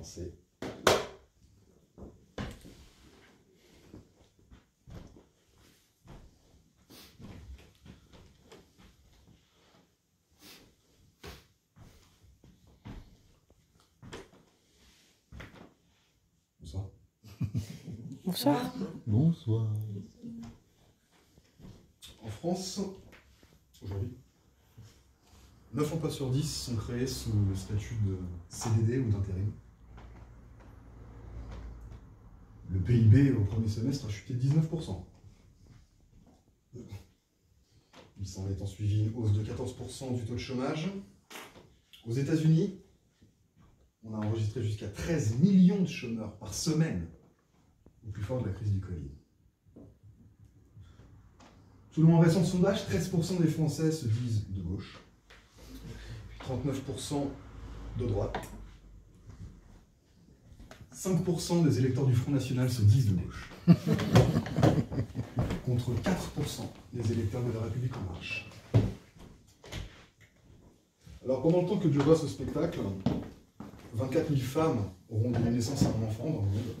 Bonsoir. Bonsoir. Bonsoir. En France, aujourd'hui, 9 emplois sur 10 sont créés sous le statut de CDD ou d'intérim. Le PIB au premier semestre a chuté de 19%. Il s'en est en suivi une hausse de 14% du taux de chômage. Aux États-Unis, on a enregistré jusqu'à 13 millions de chômeurs par semaine au plus fort de la crise du Covid. Selon un récent sondage, 13% des Français se disent de gauche, 39% de droite, 5% des électeurs du Front National se disent de gauche, contre 4% des électeurs de la République en marche. Alors pendant le temps que durera ce spectacle, 24 000 femmes auront donné naissance à un enfant dans le monde,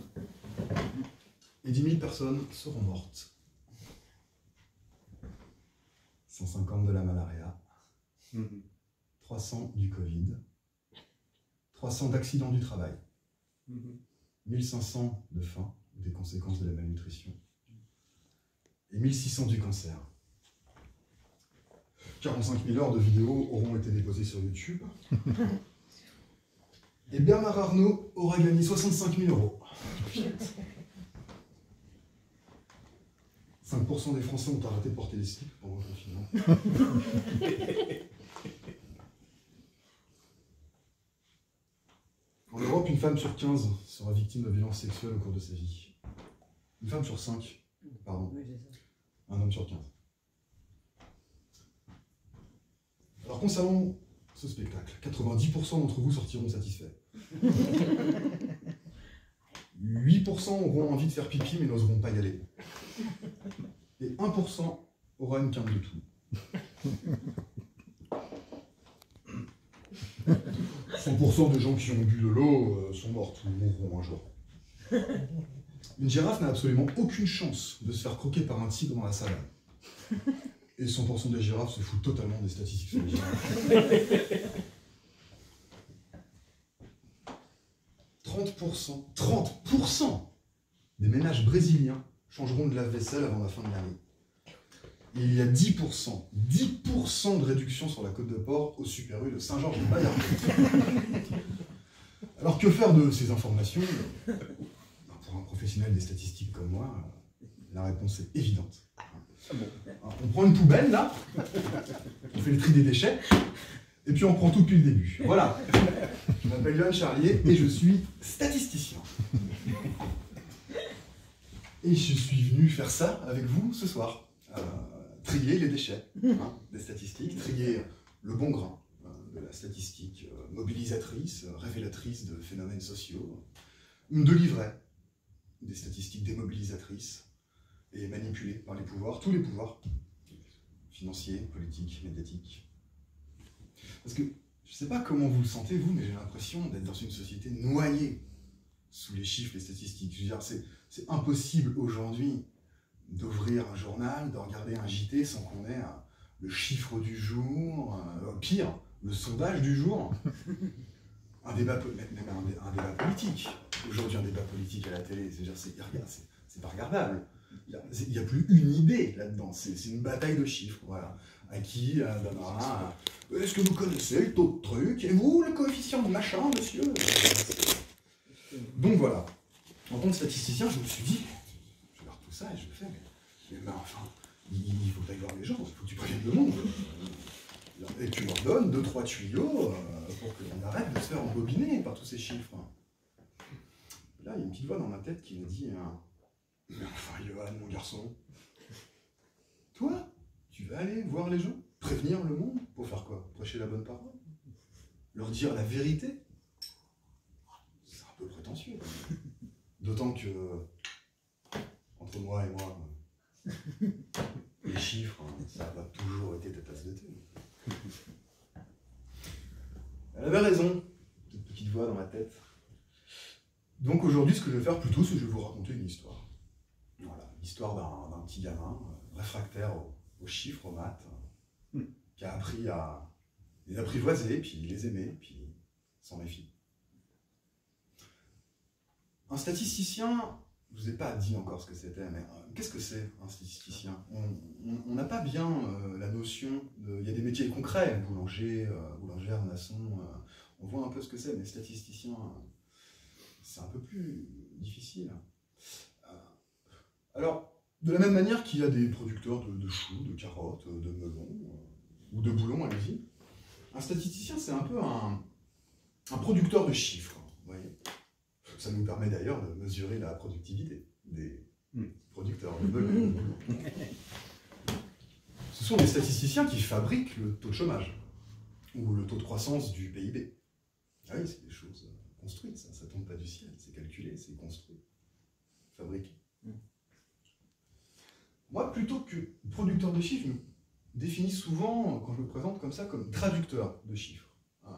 et 10 000 personnes seront mortes. 150 de la malaria, 300 du Covid, 300 d'accidents du travail, 1500 de faim, des conséquences de la malnutrition, et 1600 du cancer. 45 000 heures de vidéos auront été déposées sur YouTube. Et Bernard Arnault aura gagné 65 000 euros. 5% des Français ont arrêté de porter des slips pendant le confinement. En Europe, une femme sur 15 sera victime de violences sexuelles au cours de sa vie. Une femme sur 5, pardon. Un homme sur 15. Alors concernant ce spectacle, 90% d'entre vous sortiront satisfaits. 8% auront envie de faire pipi mais n'oseront pas y aller. Et 1% aura une quinte de tout. 100% des gens qui ont bu de l'eau euh, sont mortes ou mourront un jour. Une girafe n'a absolument aucune chance de se faire croquer par un tigre dans la salade. Et 100% des girafes se foutent totalement des statistiques sur les girafes. 30%, 30% des ménages brésiliens changeront de lave-vaisselle avant la fin de l'année. Et il y a 10%, 10% de réduction sur la côte de port au Super U de Saint-Georges de Bayard. Alors que faire de ces informations? Ben, Pour un professionnel des statistiques comme moi, la réponse est évidente. On prend une poubelle là, on fait le tri des déchets, et puis on prend tout depuis le début. Voilà. Je m'appelle Johan Charlier et je suis statisticien. Et je suis venu faire ça avec vous ce soir. Trier les déchets hein, des statistiques, trier le bon grain euh, de la statistique euh, mobilisatrice, euh, révélatrice de phénomènes sociaux, de livrer des statistiques démobilisatrices et manipulées par les pouvoirs, tous les pouvoirs, financiers, politiques, médiatiques. Parce que je ne sais pas comment vous le sentez, vous, mais j'ai l'impression d'être dans une société noyée sous les chiffres, les statistiques. Je veux dire, c'est impossible aujourd'hui d'ouvrir un journal, de regarder un JT sans qu'on ait un- le chiffre du jour, euh, pire, le sondage du jour. Un débat, même un, dé- un débat politique. Aujourd'hui, un débat politique à la télé, c'est, pas regardable. Il n'y a, plus une idée là-dedans. C'est, c'est une bataille de chiffres. Voilà. À qui euh, Est-ce que vous connaissez le taux de truc Et vous, le coefficient de machin, monsieur? Donc voilà. En tant que statisticien, je me suis dit, ça et je fais, mais, mais enfin, il faut que ailles voir les gens, il faut que tu préviennes le monde. Et tu leur donnes deux, trois tuyaux euh, pour qu'on arrête de se faire embobiner par tous ces chiffres. Là, il y a une petite voix dans ma tête qui me dit, euh, mais enfin, Johan, mon garçon, toi, tu vas aller voir les gens, prévenir le monde, pour faire quoi? Prêcher la bonne parole? Leur dire la vérité? C'est un peu prétentieux. D'autant que, entre moi et moi, les chiffres, hein, ça n'a pas toujours été ta tasse de thé. Elle avait raison, cette petite voix dans ma tête. Donc aujourd'hui, ce que je vais faire plutôt, c'est que je vais vous raconter une histoire. Voilà, l'histoire d'un petit gamin euh, réfractaire aux, chiffres, aux maths, hmm. qui a appris à les apprivoiser, puis les aimer, puis s'en méfier. Un statisticien, je ne vous ai pas dit encore ce que c'était, mais euh, qu'est-ce que c'est un statisticien? On n'a pas bien euh, la notion de... Il y a des métiers concrets, boulanger, boulangère, maçon, on voit un peu ce que c'est, mais statisticien, c'est un peu plus difficile. Euh, alors, de la même manière qu'il y a des producteurs de, choux, de carottes, de melons, euh, ou de boulons, allez-y, un statisticien, c'est un peu un, producteur de chiffres. Vous voyez? Ça nous permet d'ailleurs de mesurer la productivité des hmm. producteurs de. Ce sont des statisticiens qui fabriquent le taux de chômage ou le taux de croissance du PIB. Ah oui, c'est des choses construite, ça, ça tombe pas du ciel, c'est calculé, c'est construit, fabriqué. Mm. Moi, plutôt que producteur de chiffres, je me définis souvent, quand je me présente comme ça, comme traducteur de chiffres. Euh,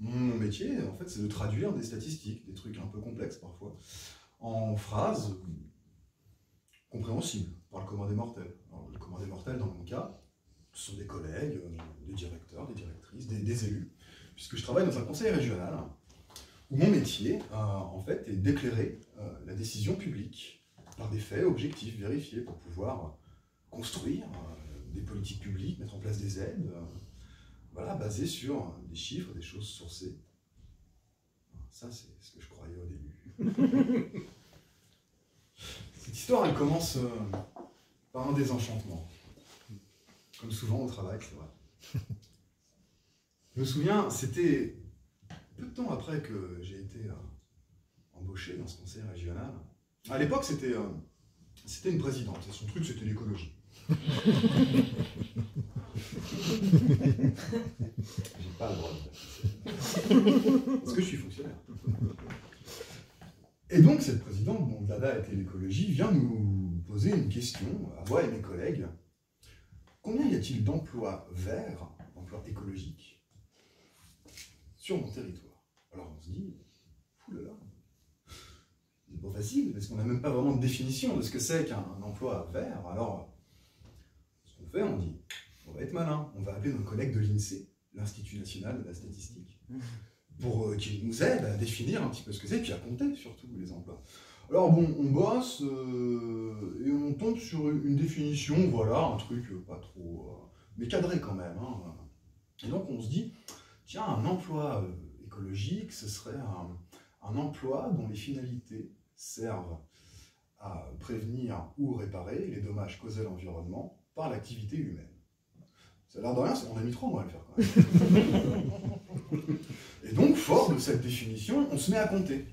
mon métier, en fait, c'est de traduire des statistiques, des trucs un peu complexes parfois, en phrases compréhensibles par le commun des mortels. le commun des mortels, dans mon cas, ce sont des collègues, euh, des directeurs, des directrices, des, élus, puisque je travaille dans un conseil régional mon métier, euh, en fait, est d'éclairer euh, la décision publique par des faits objectifs, vérifiés, pour pouvoir construire des politiques publiques, mettre en place des aides, voilà, basées sur des chiffres, des choses sourcées. Ça, c'est ce que je croyais au début. Cette histoire, elle commence par un désenchantement. Comme souvent au travail, c'est vrai. Je me souviens, c'était peu de temps après que j'ai été euh, embauché dans ce conseil régional, à l'époque c'était euh, c'était une présidente, et son truc c'était l'écologie. j'ai pas le droit de Parce que je suis fonctionnaire. Et donc cette présidente, dont dada était l'écologie, vient nous poser une question, à moi et mes collègues. Combien y a-t-il d'emplois verts, d'emplois écologiques, sur mon territoire? Alors on se dit, oulala, c'est pas facile, parce qu'on n'a même pas vraiment de définition de ce que c'est qu'un emploi vert. Alors, ce qu'on fait, on dit, va être malin, on va appeler nos collègues de l'INSEE, l'Institut national de la statistique, pour euh, qu'ils nous aident à définir un petit peu ce que c'est, puis à compter surtout les emplois. Alors bon, on bosse euh, et on tombe sur une définition, voilà, un truc pas trop, euh, mais cadré quand même. Hein. Et donc on se dit, tiens, un emploi écologique, ce serait un, emploi dont les finalités servent à prévenir ou réparer les dommages causés à l'environnement par l'activité humaine. Ça a l'air de rien, on a mis trois mois à le faire quand même. Et donc, fort de cette définition, on se met à compter.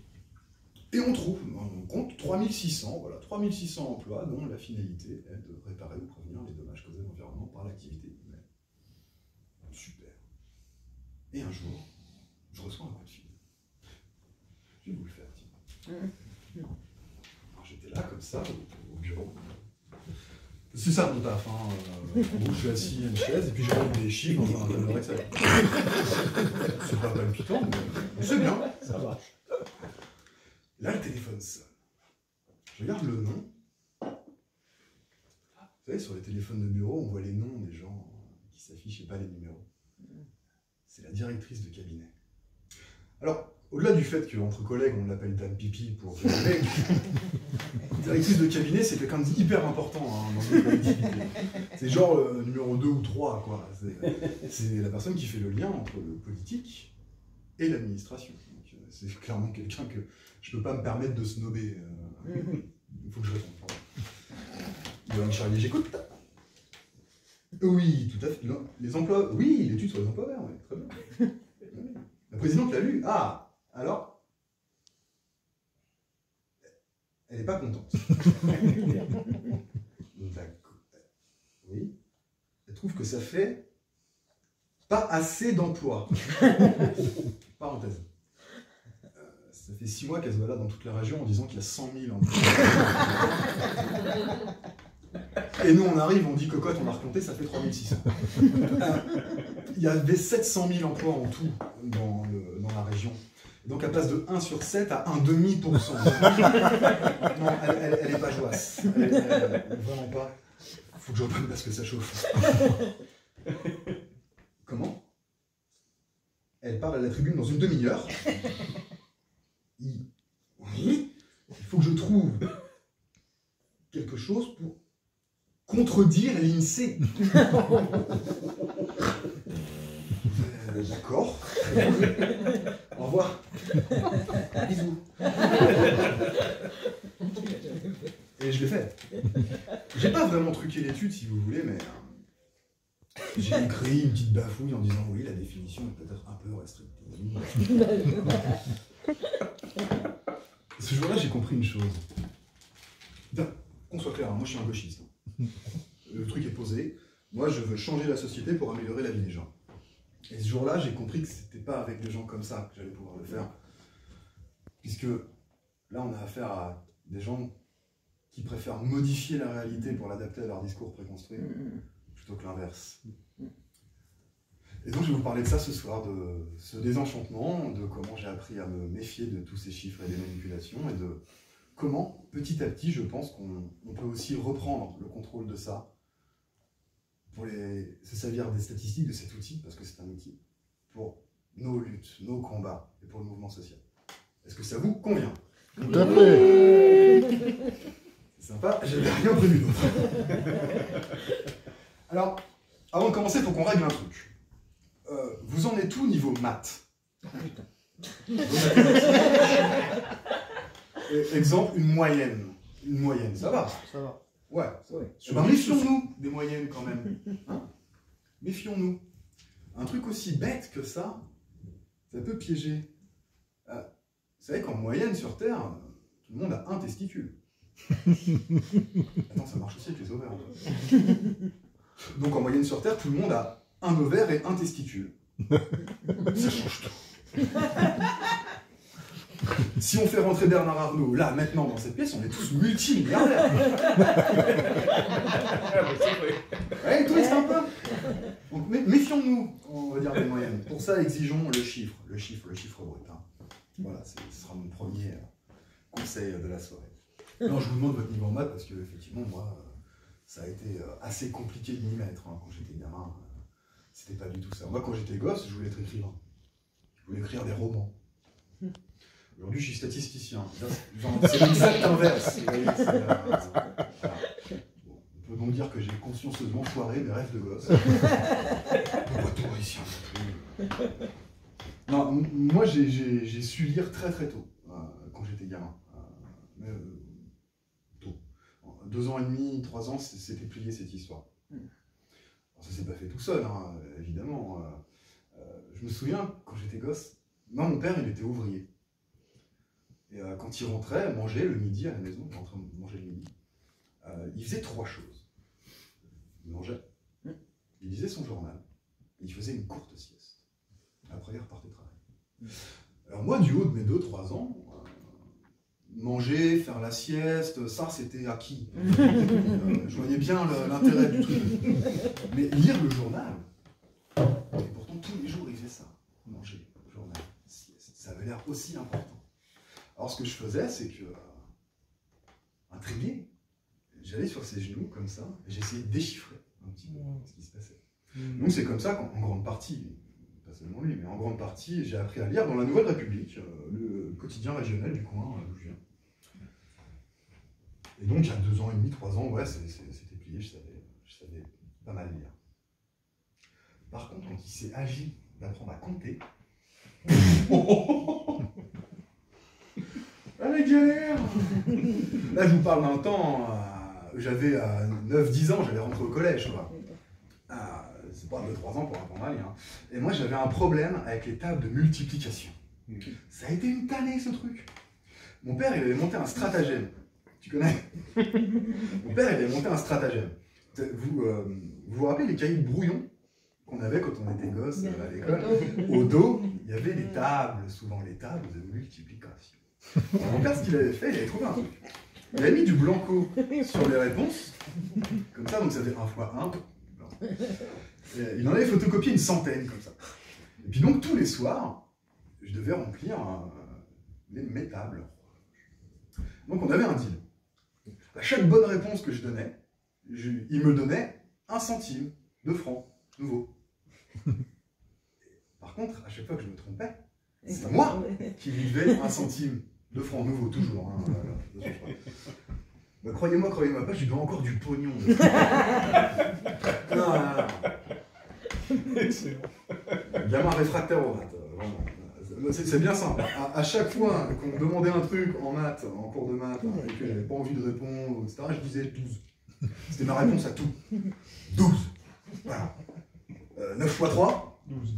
Et on trouve, on compte 3600, voilà, 3600 emplois dont la finalité est de réparer ou prévenir les dommages causés à l'environnement par l'activité humaine. Super. Et un jour, je reçois un coup de fil. Je vais vous le faire, tiens. Alors j'étais là, comme ça. C'est ça mon taf, hein. Euh, je suis assis à une chaise et puis je regarde des chiffres dans un tableau Excel. C'est pas palpitant, mais c'est bien. Ça marche. Là, le téléphone sonne. Je regarde le nom. Vous savez, sur les téléphones de bureau, on voit les noms des gens qui s'affichent et pas les numéros. C'est la directrice de cabinet. Alors, au-delà du fait qu'entre collègues, on l'appelle Dame Pipi pour rigoler, directrice de cabinet, c'est quelqu'un hyper important hein, dans une collectivité. C'est genre le numéro 2 ou 3, quoi. C'est la personne qui fait le lien entre le politique et l'administration. Euh, c'est clairement quelqu'un que je ne peux pas me permettre de snober. Euh, il faut que je réponde. Charlie, j'écoute. Oui, tout à fait. Les emplois, oui, l'étude sur les emplois verts, oui, très bien. La présidente l'a lu. Ah, alors Elle n'est pas contente. oui. Elle trouve que ça fait pas assez d'emplois. Parenthèse. Euh, ça fait six mois qu'elle se balade dans toute la région en disant qu'il y a 100 000 emplois. Et nous, on arrive, on dit cocotte, on a recompté, ça fait 3600. Il y avait 700 000 emplois en tout dans, la région. Donc elle passe de 1 sur 7 à 1,5%. non, elle, elle, est pas. Elle, elle, vraiment pas. Faut que je reprenne parce que ça chauffe. Comment? Elle parle à la tribune dans une demi-heure. Oui, il faut que je trouve quelque chose pour contredire l'INSEE. Euh, d'accord. Au revoir. Bisous. Et je l'ai fait. J'ai pas vraiment truqué l'étude, si vous voulez, mais euh, j'ai écrit une petite bafouille en disant oui, la définition est peut-être un peu restrictive. Ce jour-là, j'ai compris une chose. Qu'on soit clair, hein, moi je suis un gauchiste. Le truc est posé. Moi, je veux changer la société pour améliorer la vie des gens. Et ce jour-là, j'ai compris que c'était pas avec des gens comme ça que j'allais pouvoir le faire. Puisque là, on a affaire à des gens qui préfèrent modifier la réalité pour l'adapter à leur discours préconstruit, plutôt que l'inverse. Et donc, je vais vous parler de ça ce soir, de ce désenchantement, de comment j'ai appris à me méfier de tous ces chiffres et des manipulations, et de comment, petit à petit, je pense qu'on peut aussi reprendre le contrôle de ça pour les, se servir des statistiques de cet outil, parce que c'est un outil, pour nos luttes, nos combats et pour le mouvement social. Est-ce que ça vous convient? Tout à fait C'est sympa, j'avais rien prévu d'autre. Alors, avant de commencer, il faut qu'on règle un truc. Euh, vous en êtes où niveau maths? Exemple, une moyenne. Une moyenne, ça va? Ça va. Ouais. ouais. méfions-nous des moyennes quand même. Hein méfions-nous. Un truc aussi bête que ça, ça peut piéger. Euh, vous savez qu'en moyenne sur Terre, tout le monde a un testicule. Attends, ça marche aussi avec les ovaires. Donc en moyenne sur Terre, tout le monde a un ovaire et un testicule. Ça change tout. Si on fait rentrer Bernard Arnault, là, maintenant, dans cette pièce, on est tous multimilliardaires. ouais, toi, c'est un peu. Donc, méfions-nous, on va dire, des moyennes. Pour ça, exigeons le chiffre, le chiffre, le chiffre brut. Hein. Voilà, ce sera mon premier euh, conseil de la soirée. Non, je vous demande votre niveau en maths parce que, effectivement, moi, euh, ça a été euh, assez compliqué de m'y mettre hein, quand j'étais gamin. C'était pas du tout ça. Moi, quand j'étais gosse, je voulais être écrivain. Je voulais écrire des romans. Aujourd'hui, je suis statisticien. C'est l'exact inverse. on peut donc dire que j'ai consciencieusement foiré mes rêves de gosse. Pourquoi tout réussir Non, moi, j'ai su lire très très tôt, euh, quand j'étais gamin. Euh, euh, tôt. Deux ans et demi, trois ans, c'était plié cette histoire. Alors, ça s'est pas fait tout seul, hein, évidemment. je me souviens, quand j'étais gosse, moi, mon père, il était ouvrier. Et euh, quand il rentrait manger le midi à la maison, il rentrait manger le midi, euh, il faisait trois choses. Il mangeait, il lisait son journal, et il faisait une courte sieste. Après, il repartait travailler. Alors moi, du haut de mes 2-3 ans, euh, manger, faire la sieste, ça c'était acquis. je voyais bien l'intérêt du truc. Mais lire le journal, et pourtant tous les jours il faisait ça. Manger, journal, sieste. Ça avait l'air aussi important. Alors ce que je faisais, c'est que, euh, intrigué, j'allais sur ses genoux comme ça, et j'essayais de déchiffrer un petit peu ce qui se passait. Hmm. Donc c'est comme ça qu'en grande partie, pas seulement lui, mais en grande partie, j'ai appris à lire dans la Nouvelle République, euh, le quotidien régional du coin euh, d'où je viens. Et donc, il y a deux ans et demi, trois ans, ouais, c'était plié, je savais, je savais pas mal lire. Par contre, quand il s'est agi d'apprendre à compter, Allez, galère Là, je vous parle d'un temps, euh, j'avais 9-10 ans, j'allais rentrer au collège, quoi. Ah, c'est pas 2-3 ans pour apprendre à lire. Hein. Et moi, j'avais un problème avec les tables de multiplication. Ça a été une tannée, ce truc. Mon père, il avait monté un stratagème. Tu connais? Mon père, il avait monté un stratagème. Vous, euh, vous vous rappelez les cahiers de brouillon qu'on avait quand on était gosse euh, à l'école? Au dos, il y avait des tables, souvent les tables de multiplication. Mon père, ce qu'il avait fait, il avait trouvé un truc. Il a mis du blanco sur les réponses, comme ça, donc ça fait 1 fois 1. Il en avait photocopié une centaine, comme ça. Et puis donc, tous les soirs, je devais remplir les métables. Donc on avait un deal. À chaque bonne réponse que je donnais, il me donnait un centime de francs nouveau. Par contre, à chaque fois que je me trompais, c'est moi qui lui devais un centime de francs nouveau, toujours. Hein, bah, croyez-moi, croyez-moi pas, je dois encore du pognon. non, non, non. Excellent. Gamin réfractaire au maths, euh, vraiment. C'est bien simple. À, chaque fois qu'on me demandait un truc en maths, en cours de maths, et que j'avais pas envie de répondre, etc., je disais 12. C'était ma réponse à tout. 12. Voilà. 9 x 3 12.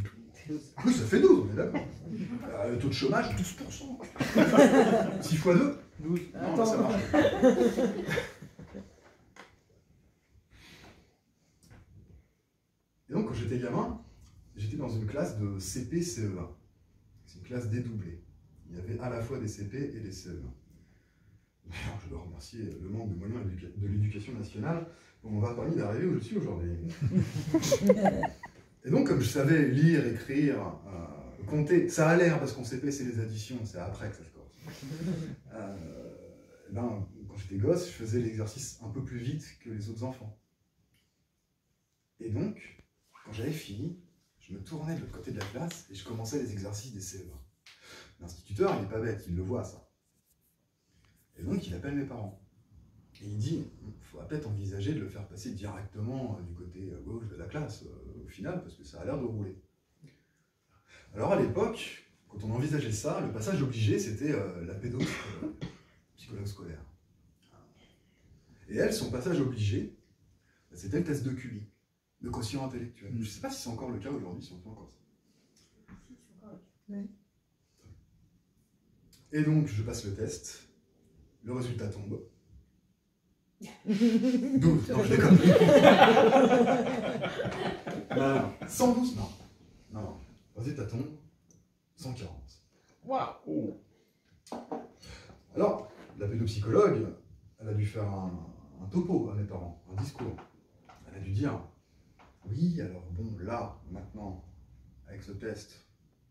Oui, ça fait 12, on est d'accord. Euh, le taux de chômage, 12%. 6 x 2 12. Non, ça marche. Et donc, quand j'étais gamin, j'étais dans une classe de CP-CE1 c'est une classe dédoublée. Il y avait à la fois des CP et des CE1. je dois remercier le membre de moyens de l'éducation nationale pour m'avoir permis d'arriver où je suis aujourd'hui. et donc, comme je savais lire, écrire, euh, compter, ça a l'air parce qu'on CP, c'est les additions, c'est après que ça se corse. Euh, ben, quand j'étais gosse, je faisais l'exercice un peu plus vite que les autres enfants. Et donc, quand j'avais fini, je me tournais de l'autre côté de la classe et je commençais les exercices des CE1. L'instituteur, il n'est pas bête, il le voit ça. Et donc, il appelle mes parents. Et il dit, il faudra peut-être envisager de le faire passer directement euh, du côté euh, gauche de la classe, euh, au final, parce que ça a l'air de rouler. Alors à l'époque, quand on envisageait ça, le passage obligé, c'était la pédopsychologue scolaire. Et elle, son passage obligé, bah, c'était le test de QI de quotient intellectuel. Je ne sais pas si c'est encore le cas aujourd'hui, si on fait encore ça. Et donc, je passe le test, le résultat tombe. 12, non, je déconne. non, 112, non. Non, non. Le résultat tombe, 140. Waouh Alors, la pédopsychologue, elle a dû faire un, un topo à mes parents, un discours. Elle a dû dire oui, alors bon, là, maintenant, avec ce test,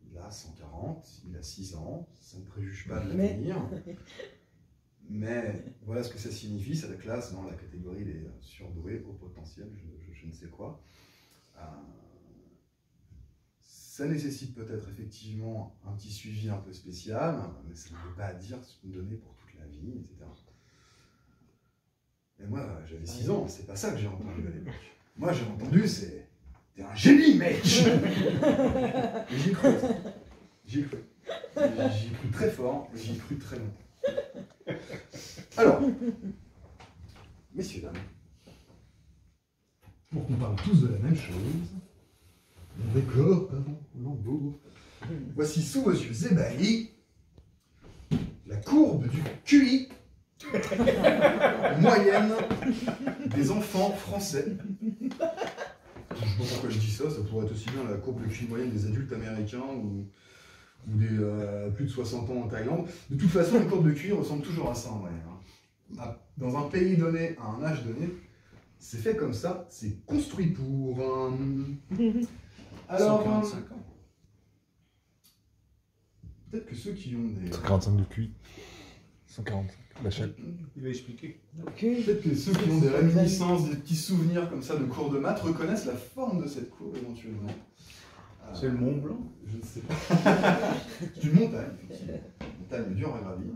il a 140, il a 6 ans, ça ne préjuge pas de l'avenir. Mais voilà ce que ça signifie, ça la classe dans la catégorie des surdoués au potentiel, je, ne sais quoi. Euh, ça nécessite peut-être effectivement un petit suivi un peu spécial, mais ça ne veut pas dire se donner pour toute la vie, etc. Et moi, j'avais 6 ans, c'est pas ça que j'ai entendu à l'époque. Moi, j'ai entendu, c'est. T'es un génie, mec J'y cru. J'y cru. J'y cru très fort, j'y cru très longtemps. Alors, messieurs, dames, pour qu'on parle tous de la même chose, mon décor, pardon, lambeau, voici sous vos yeux la courbe du QI moyenne des enfants français. Je ne sais pas pourquoi je dis ça, ça pourrait être aussi bien la courbe de QI moyenne des adultes américains ou, des euh, plus de 60 ans en Thaïlande. De toute façon, une courbe de QI ressemble toujours à ça en vrai. Hein. Dans un pays donné, à un âge donné, c'est fait comme ça, c'est construit pour. Alors. 145 ans. Peut-être que ceux qui ont des. 145 de QI. 145. Il va expliquer. Peut-être que ceux qui ont des réminiscences, des petits souvenirs comme ça de cours de maths reconnaissent la forme de cette courbe éventuellement. C'est le Mont Blanc Je ne sais pas. C'est une montagne, effectivement. Une montagne dure à gravir.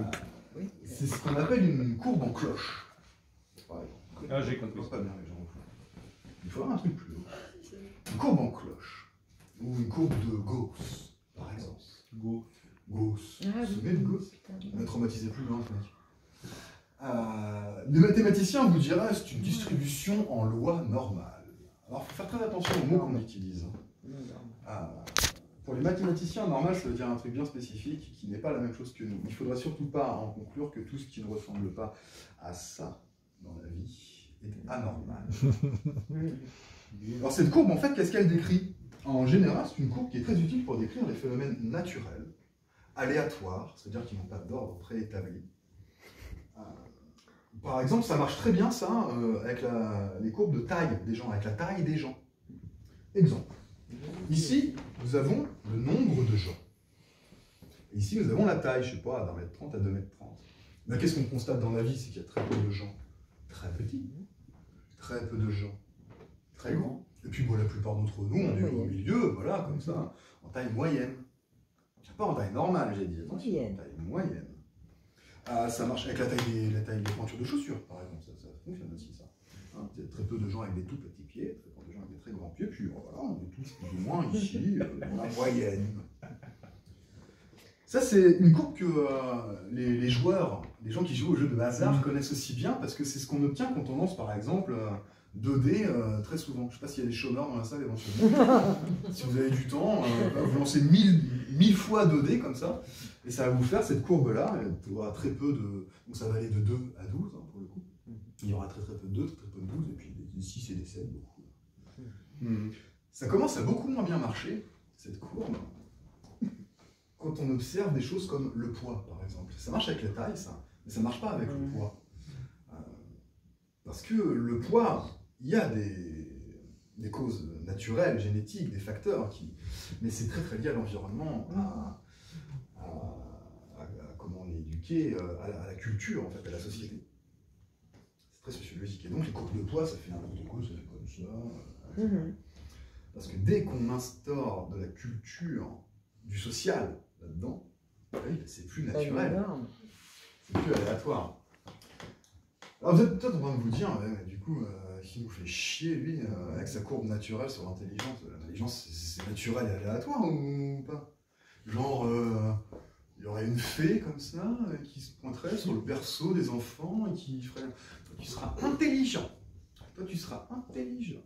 Euh, c'est ce qu'on appelle une courbe en cloche. Ah, j'ai compris. pas bien les gens. Il faudra un truc plus haut. Une courbe en cloche. Ou une courbe de Gauss, par exemple. Gauss. Gauss. Ah, vous souvenez de Gauss On a traumatisé plus loin, euh, les mathématiciens vous diraient c'est une distribution en loi normale. Alors il faut faire très attention aux mots qu'on utilise. Euh, pour les mathématiciens, normal, ça veut dire un truc bien spécifique qui n'est pas la même chose que nous. Il ne faudrait surtout pas en conclure que tout ce qui ne ressemble pas à ça dans la vie est anormal. Alors cette courbe, en fait, qu'est-ce qu'elle décrit? En général, c'est une courbe qui est très utile pour décrire les phénomènes naturels aléatoires, c'est-à-dire qui n'ont pas d'ordre préétabli. Par exemple, ça marche très bien ça euh, avec les courbes de taille des gens, avec la taille des gens. Exemple. Ici, nous avons le nombre de gens. Ici, nous avons la taille, je sais pas, d'un mètre trente à deux mètres trente. Mais qu'est-ce qu'on constate dans la vie C'est qu'il y a très peu de gens très petits, très peu de gens très grands. Et puis, bon, la plupart d'entre nous, on est au milieu, voilà, comme ça, en taille moyenne. Pas en taille normale, j'ai dit. Moyenne. En taille moyenne. Ah, ça marche avec la taille des, la taille des pointures de chaussures, par exemple. Ça, ça fonctionne aussi, ça. Hein, très peu de gens avec des tout petits pieds, très peu de gens avec des très grands pieds, puis voilà, on est tous plus ou moins ici, euh, dans la moyenne. Ça, c'est une courbe que euh, les, les joueurs, les gens qui jouent au jeu de hasard connaissent aussi bien, parce que c'est ce qu'on obtient quand on lance, par exemple, euh, 2D euh, très souvent. Je ne sais pas s'il y a des chômeurs dans la salle éventuellement. si vous avez du temps, euh, vous lancez 1000, 1000 fois 2D comme ça, et ça va vous faire cette courbe-là. Il y aura très peu de. Donc ça va aller de 2 à 12 hein, pour le coup. Il y aura très très peu de 2, très, très peu de 12, et puis des 6 et des 7, beaucoup. Hmm. Ça commence à beaucoup moins bien marcher, cette courbe, quand on observe des choses comme le poids, par exemple. Ça marche avec la taille, ça, mais ça ne marche pas avec le poids. Euh, parce que le poids, il y a des, des, causes naturelles, génétiques, des facteurs, qui, mais c'est très très lié à l'environnement, à, à, à, euh, à la, à la, culture, en fait, à la société. C'est très sociologique. Et donc les courbes de poids, ça fait n'importe quoi, ça fait comme ça. Euh, mmh. Parce que dès qu'on instaure de la culture, du social là-dedans, bah c'est plus naturel. C'est plus aléatoire. Alors vous êtes peut-être en train de vous dire, ouais, du coup, euh, qui nous fait chier, lui, euh, avec sa courbe naturelle sur l'intelligence? L'intelligence, c'est naturel et aléatoire ou pas? Genre, euh, il y aurait une fée comme ça, euh, qui se pointerait sur le berceau des enfants et qui ferait Toi, tu seras intelligent. Toi, tu seras intelligent.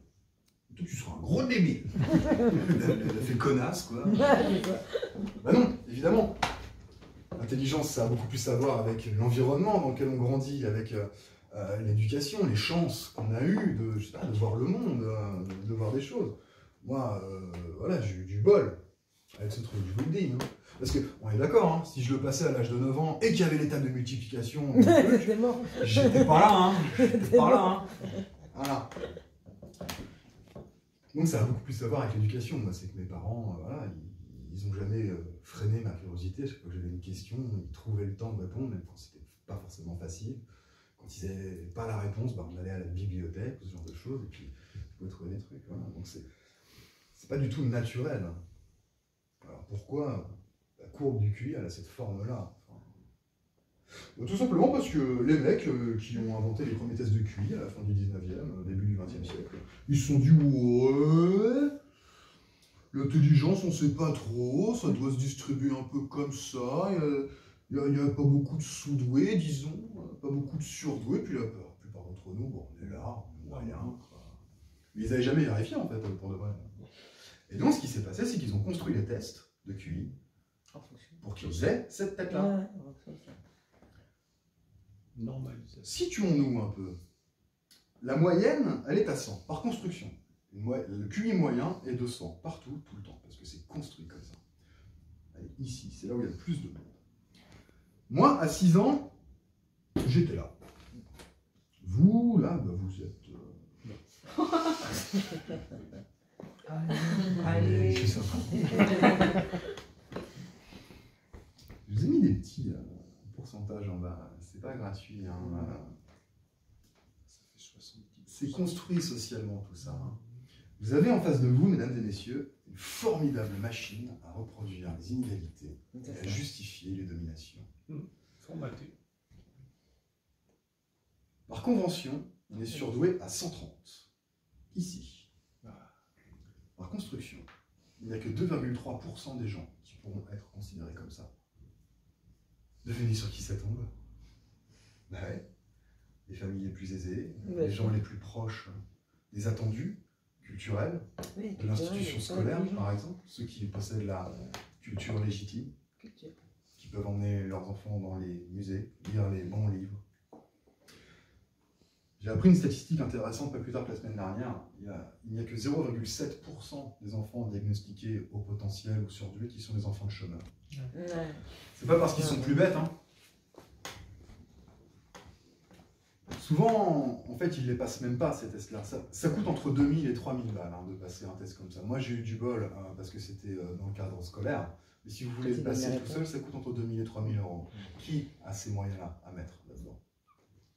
Toi, tu seras un gros débile. elle, a fait connasse, quoi. bah non, évidemment. L'intelligence, ça a beaucoup plus à voir avec l'environnement dans lequel on grandit, avec euh, l'éducation, les chances qu'on a eues de, sais pas, de voir le monde, euh, de voir des choses. Moi, euh, voilà, j'ai eu du bol avec ce truc, le dis. Hein. Parce que, on est d'accord, hein, si je le passais à l'âge de 9 ans et qu'il y avait l'état de multiplication, j'étais pas là, hein, j'étais pas là. Hein. Voilà. Donc ça a beaucoup plus à voir avec l'éducation. Moi, c'est que mes parents, euh, voilà, ils n'ont jamais euh, freiné ma curiosité. Chaque fois que j'avais une question, ils trouvaient le temps de répondre, même quand c'était pas forcément facile. Quand ils n'avaient pas la réponse, bah, on allait à la bibliothèque, ce genre de choses, et puis je pouvais trouver des trucs. Voilà. Donc c'est, c'est pas du tout naturel. Alors pourquoi la courbe du QI elle a cette forme-là Tout simplement parce que les mecs euh, qui ont inventé les premiers tests de QI à la fin du 19e, début du 20e siècle, ils se sont dit ouais, l'intelligence on sait pas trop, ça doit se distribuer un peu comme ça. Il n'y a, pas beaucoup de sous-doués, disons, pas beaucoup de surdoués, puis la, la plupart d'entre nous, bon, on est là, moyen. Mais ils n'avaient jamais vérifié, en fait, pour de vrai. Et donc, ce qui s'est passé, c'est qu'ils ont construit les tests de QI pour qu'ils aient cette tête-là. Normalisation. Situons-nous un peu. La moyenne, elle est à 100, par construction. Le QI moyen est de 100, partout, tout le temps, parce que c'est construit comme ça. Allez, ici, c'est là où il y a le plus de monde. Moi, à 6 ans, j'étais là. Vous, là, bah, vous êtes. Euh... Allez. Je vous ai mis des petits euh, pourcentages en bas. C'est pas gratuit. Hein. Ça fait 70. C'est construit socialement tout ça. Hein. Vous avez en face de vous, mesdames et messieurs, une formidable machine à reproduire les inégalités et à justifier les dominations. Mmh. Formaté. Par convention, on est surdoué à 130. Ici. Par construction, il n'y a que 2,3% des gens qui pourront être considérés comme ça. Devinez sur qui ça tombe Bah ouais. Les familles les plus aisées, Ouais. les gens les plus proches des attendus culturels, Oui, de l'institution scolaire, par exemple, ceux qui possèdent la culture légitime, culture. qui peuvent emmener leurs enfants dans les musées, lire les bons livres. J'ai appris une statistique intéressante pas plus tard que la semaine dernière. Il y a- n'y a, que 0,7% des enfants diagnostiqués au potentiel ou surdoués qui sont des enfants de chômeurs. Ouais. C'est pas parce qu'ils sont plus bêtes, hein. Souvent, en fait, ils les passent même pas, ces tests-là. Ça, ça coûte entre 2000 et 3000 balles hein, de passer un test comme ça. Moi, j'ai eu du bol euh, parce que c'était euh, dans le cadre scolaire. Mais si vous voulez Ah, le passer tout seul, ça coûte entre 2000 et 3000 euros. Qui a ces moyens-là à mettre là-dedans?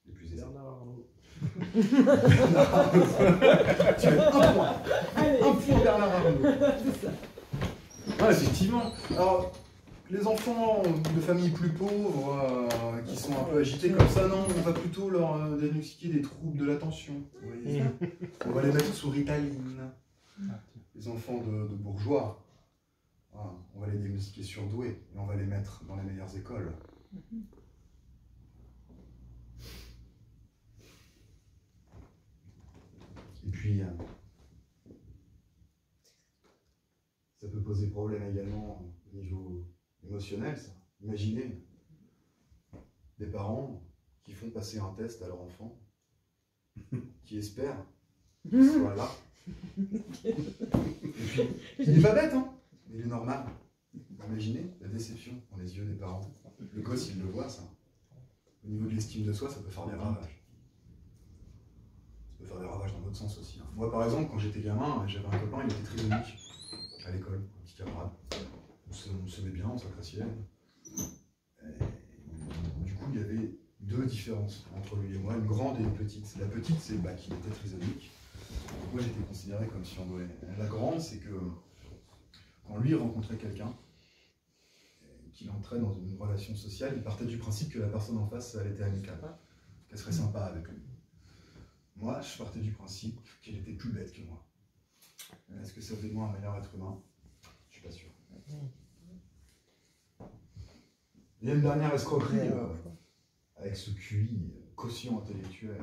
Les plus aisés. Bernard Arnault. Bernard Arnault. tu as un point. Un point Bernard Arnault. Ouais, effectivement. Alors, les enfants de familles plus pauvres, euh, qui sont un peu agités comme ça, non, on va plutôt leur euh, diagnostiquer des troubles de l'attention. On va les mettre sous Ritaline. Les enfants de, de bourgeois, voilà, on va les diagnostiquer surdoués et on va les mettre dans les meilleures écoles. Et puis, euh, ça peut poser problème également au niveau émotionnel, ça. Imaginez des parents qui font passer un test à leur enfant, qui espèrent qu'il soit là. Et puis, il n'est pas bête, hein mais il est normal. Imaginez la déception dans les yeux des parents. Le gosse, il le voit, ça. Au niveau de l'estime de soi, ça peut faire des ravages. Ça peut faire des ravages dans l'autre sens aussi. hein. Moi, par exemple, quand j'étais gamin, j'avais un copain, il était trisomique à l'école, un petit camarade. On se- s'aimait bien, on s'appréciait. Du coup, il y avait deux différences entre lui et moi, une grande et une petite. La petite, c'est bah, qu'il était trisomique. Moi, j'étais considéré comme surdoué. La grande, c'est que quand lui rencontrait quelqu'un, qu'il entrait dans une relation sociale, il partait du principe que la personne en face, elle était amicale, qu'elle serait sympa avec lui. Moi, je partais du principe qu'elle était plus bête que moi. Est-ce que ça faisait de moi un meilleur être humain? Je suis pas sûr. Il y a une dernière escroquerie euh, avec ce QI, euh, quotient intellectuel,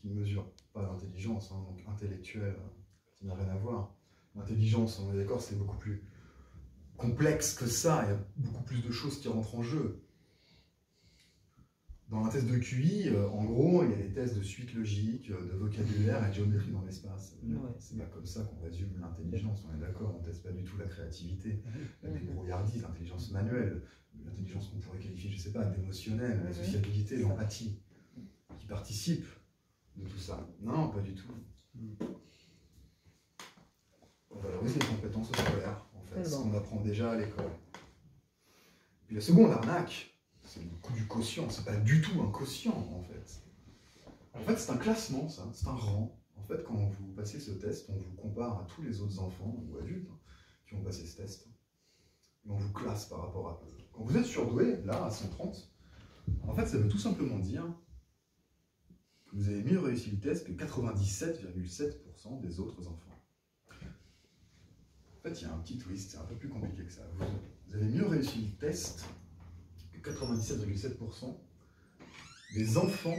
qui ne mesure pas l'intelligence, hein, donc intellectuel, euh, ça n'a rien à voir. L'intelligence, on est d'accord, c'est beaucoup plus complexe que ça, il y a beaucoup plus de choses qui rentrent en jeu. Dans un test de QI, euh, en gros, il y a des tests de suite logique, euh, de vocabulaire et de géométrie dans l'espace. Ouais. C'est pas comme ça qu'on résume l'intelligence, on est d'accord, on teste pas du tout la créativité, la débrouillardise, l'intelligence manuelle, l'intelligence qu'on pourrait qualifier, je sais pas, d'émotionnelle, la Mhm. sociabilité, l'empathie, qui participent de tout ça. Non, pas du tout. On valorise les compétences scolaires, en fait, ce qu'on apprend déjà à l'école. Puis la seconde arnaque, c'est le coût du quotient, c'est pas du tout un quotient, en fait. En fait, c'est un classement, ça, c'est un rang. En fait, quand vous passez ce test, on vous compare à tous les autres enfants ou adultes hein, qui ont passé ce test. On vous classe par rapport à eux. Quand vous êtes surdoué, là, à 130, en fait, ça veut tout simplement dire que vous avez mieux réussi le test que 97,7% des autres enfants. En fait, il y a un petit twist, c'est un peu plus compliqué que ça. Vous, avez mieux réussi le test 97,7% des enfants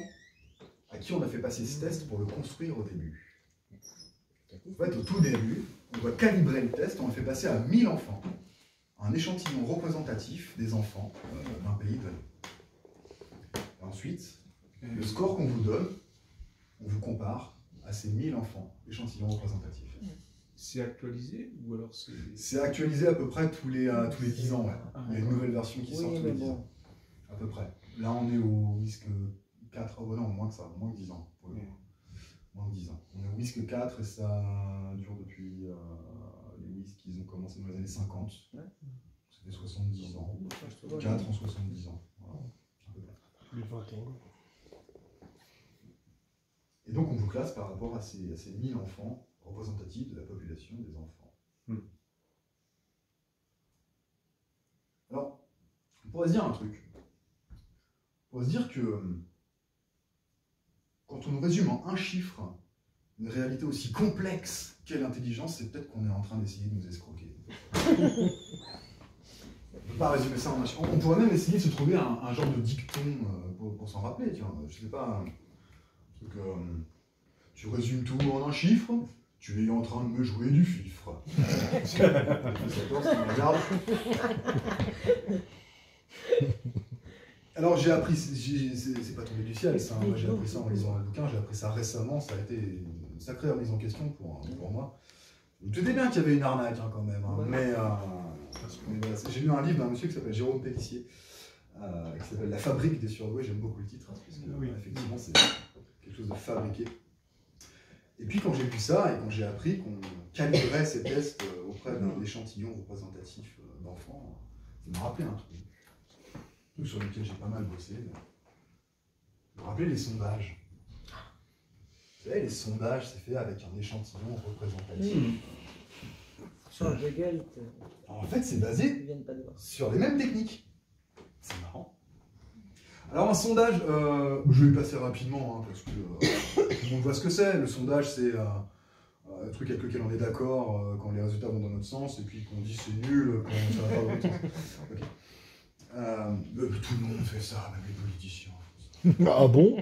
à qui on a fait passer ce test pour le construire au début. En fait, au tout début, on doit calibrer le test, on le fait passer à 1000 enfants, un échantillon représentatif des enfants euh, d'un pays donné. Et ensuite, le score qu'on vous donne, on vous compare à ces 1000 enfants, échantillons représentatifs. C'est actualisé ou alors c'est. C'est actualisé à peu près tous les, euh, tous les 10 ans, ouais. Ah, Il y a une nouvelle version qui sort tous les mais 10 ans. À peu près. Là, on est au WISC 4, oh non, moins que ça, moins que 10 ans. pour le coup. Moins que 10 ans. On est au WISC 4 et ça dure depuis euh, les WISC, ils ont commencé dans les années 50. Ouais. C'était 70 ans. Ouais. 4 en 70 ans. Voilà. Plus de 20 ans. Et donc, on vous classe par rapport à ces, à ces 1000 enfants représentatifs de la population des enfants. Hmm. Alors, on pourrait se dire un truc. On pourrait se dire que euh, quand on nous résume en un chiffre une réalité aussi complexe qu'est l'intelligence, c'est peut-être qu'on est en train d'essayer de nous escroquer. on ne peut pas résumer ça en un chiffre. On pourrait même essayer de se trouver un, un genre de dicton euh, pour, pour s'en rappeler, tu vois. Je sais pas, un truc, euh, tu résumes tout en un chiffre, tu es en train de me jouer du fifre. Regarde. Alors j'ai appris, c'est pas tombé du ciel, ça, hein. Moi, j'ai appris ça en lisant un bouquin, j'ai appris ça récemment, ça a été une sacrée remise en question pour, pour moi. Je me bien qu'il y avait une arnaque hein, quand même, hein, Ouais. mais, euh, mais j'ai lu un livre d'un monsieur qui s'appelle Jérôme Pellissier, euh, qui s'appelle La fabrique des surdoués, j'aime beaucoup le titre, hein, parce que Oui. euh, effectivement c'est quelque chose de fabriqué. Et puis quand j'ai vu ça et quand j'ai appris qu'on calibrait ces tests euh, auprès d'un échantillon représentatif euh, d'enfants, ça m'a rappelé un truc. Truc sur lequel j'ai pas mal bossé. mais- Ça m'a rappelé les sondages? Vous savez, les sondages, c'est fait avec un échantillon représentatif. Change de gueule, ils te- Alors, en fait, c'est basé sur les mêmes techniques. C'est marrant. Alors un sondage, euh, je vais le passer rapidement hein, parce que euh, tout le monde voit ce que c'est. Le sondage, c'est euh, un truc avec lequel on est d'accord euh, quand les résultats vont dans notre sens et puis qu'on dit c'est nul quand ça va pas dans notre sens. Ok. Euh, mais tout le monde fait ça, même les politiciens. Ah bon?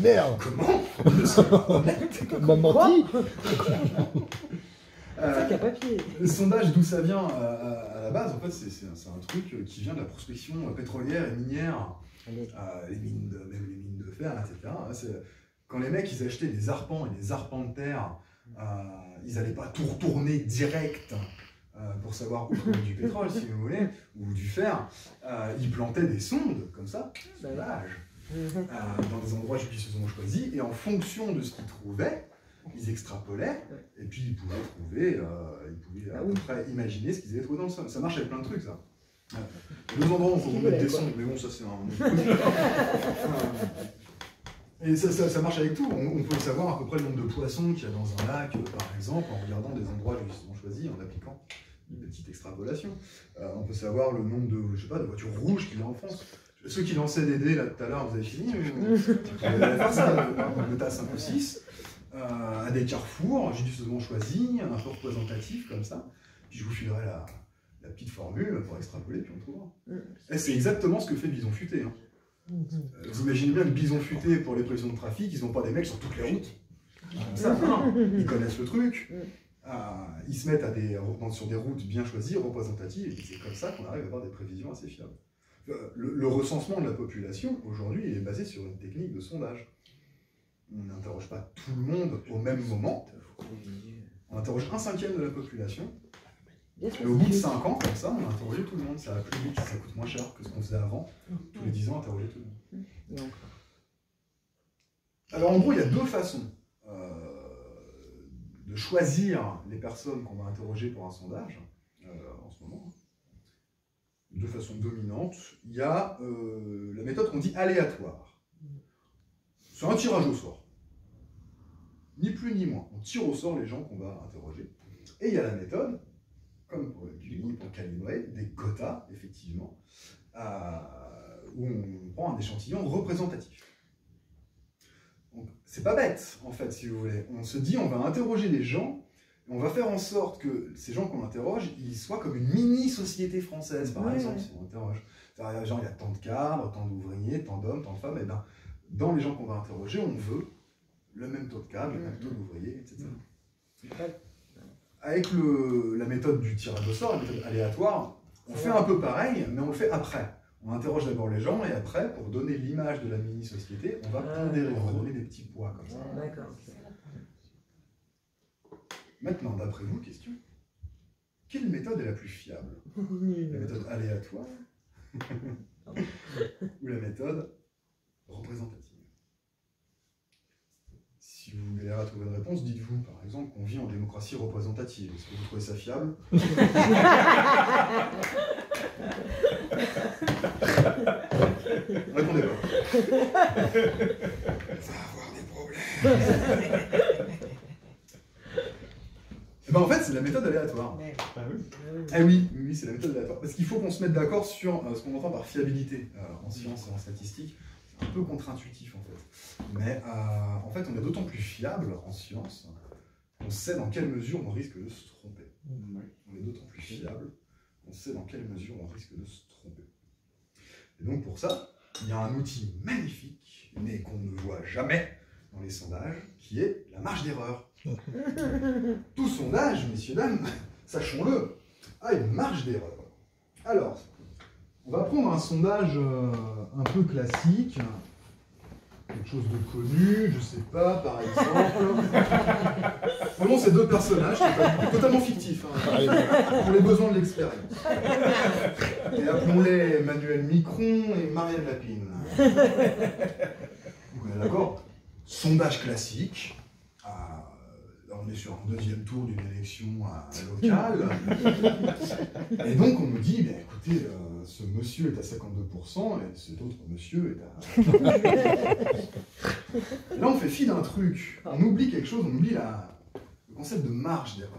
Merde. Comment? M'a menti Euh, papier. Le sondage, d'où ça vient euh, à, la base, en fait, c'est un, truc euh, qui vient de la prospection euh, pétrolière et minière, euh, les mines de, même les mines de fer, etc. c'est- Quand les mecs, ils achetaient des arpents et des arpents de terre, euh, ils n'allaient pas tout retourner direct euh, pour savoir où trouver du pétrole, si vous voulez, ou du fer. Euh, ils plantaient des sondes, comme ça, Bah sauvages, Mhm. euh, dans des endroits judicieusement choisis, et en fonction de ce qu'ils trouvaient, ils extrapolaient, et puis ils pouvaient trouver, ils pouvaient à Ah peu oui. près imaginer ce qu'ils avaient trouvé dans le sol. Ça marche avec plein de trucs, ça. Deux endroits où on peut mettre des sondes, mais bon, ça c'est un. Et ça, ça- ça marche avec tout. On, on peut savoir à peu près le nombre de poissons qu'il y a dans un lac, euh, par exemple, en regardant des endroits justement choisis, en appliquant une petite extrapolation. Euh, on peut savoir le nombre de, je sais pas, de voitures rouges qu'il y a en France. Ceux qui lançaient des dés là tout à l'heure, vous avez fini ou- Vous faire ça, euh, le tas 5 ou 6, euh, à des carrefours, judicieusement choisis, un peu représentatifs comme ça. Puis je vous filerai la, la petite formule pour extrapoler, puis on trouvera. Mm. Et c'est exactement ce que fait Bison Futé. hein. Euh, Vous imaginez bien que Bison Futé, pour les prévisions de trafic, ils n'ont pas des mecs sur toutes les routes. Comme ça, non. Ils connaissent le truc. Mm. Euh, ils se mettent à des, sur des routes bien choisies, représentatives, et c'est comme ça qu'on arrive à avoir des prévisions assez fiables. Euh, Le, le recensement de la population, aujourd'hui, est basé sur une technique de sondage. On n'interroge pas tout le monde au même moment. On interroge un cinquième de la population. Et au bout de 5 ans, comme ça, on a interrogé tout le monde. Ça va plus vite, ça coûte moins cher que ce qu'on faisait avant. Tous les 10 ans, interroger tout le monde. Encore. Alors en gros, il y a deux façons euh, de choisir les personnes qu'on va interroger pour un sondage euh, en ce moment. Deux façons dominantes. Il y a euh, la méthode qu'on dit aléatoire. C'est un tirage au sort. Ni plus ni moins. On tire au sort les gens qu'on va interroger. Et il y a la méthode, comme pour calibrer, des quotas, effectivement, euh, où on prend un échantillon représentatif. Donc, c'est pas bête, en fait, si vous voulez. On se dit, on va interroger les gens, et on va faire en sorte que ces gens qu'on interroge, ils soient comme une mini-société française, par Ouais, exemple, si on interroge. Genre, il y a tant de cadres, tant d'ouvriers, tant d'hommes, tant de femmes, et ben, dans les gens qu'on va interroger, on veut le même taux de cadres, le même taux d'ouvriers, etc. Avec le- la méthode du tirage au sort, la méthode aléatoire, on fait un peu pareil, mais on le fait après. On interroge d'abord les gens, et après, pour donner l'image de la mini-société, on va Ah. pondérer, on va donner des petits poids comme ça. D'accord. Maintenant, d'après vous, question. Quelle méthode est la plus fiable? La méthode aléatoire ou la méthode représentative? Si vous galérez à trouver une réponse, dites-vous par exemple qu'on vit en démocratie représentative. Est-ce que vous trouvez ça fiable Répondez pas. Ça va avoir des problèmes. Eh ben, en fait, c'est la méthode aléatoire. Ah oui Ah oui, oui, c'est la méthode aléatoire. Parce qu'il faut qu'on se mette d'accord sur euh, ce qu'on entend par fiabilité euh, en sciences et en statistique. Un peu contre-intuitif en fait. Mais euh, en fait, on est d'autant plus fiable en sciences qu'on sait dans quelle mesure on risque de se tromper. On est d'autant plus fiable qu'on sait dans quelle mesure on risque de se tromper. Et donc pour ça, il y a un outil magnifique, mais qu'on ne voit jamais dans les sondages, qui est la marge d'erreur. Tout sondage, messieurs, dames, sachons-le, a une marge d'erreur. Alors, on va prendre un sondage euh, un peu classique, quelque chose de connu, je sais pas, par exemple. Vraiment, c'est deux personnages, totalement, fictifs, hein, pour les besoins de l'expérience. Et appelons-les Emmanuel Micron et Marianne Lapine. Là d'accord Sondage classique. On est sur un deuxième tour d'une élection locale. Et donc, on nous dit, écoutez, euh, ce monsieur est à 52% et cet autre monsieur est à... Et là, on fait fi d'un truc. On oublie quelque chose, on oublie la- le concept de marge d'erreur.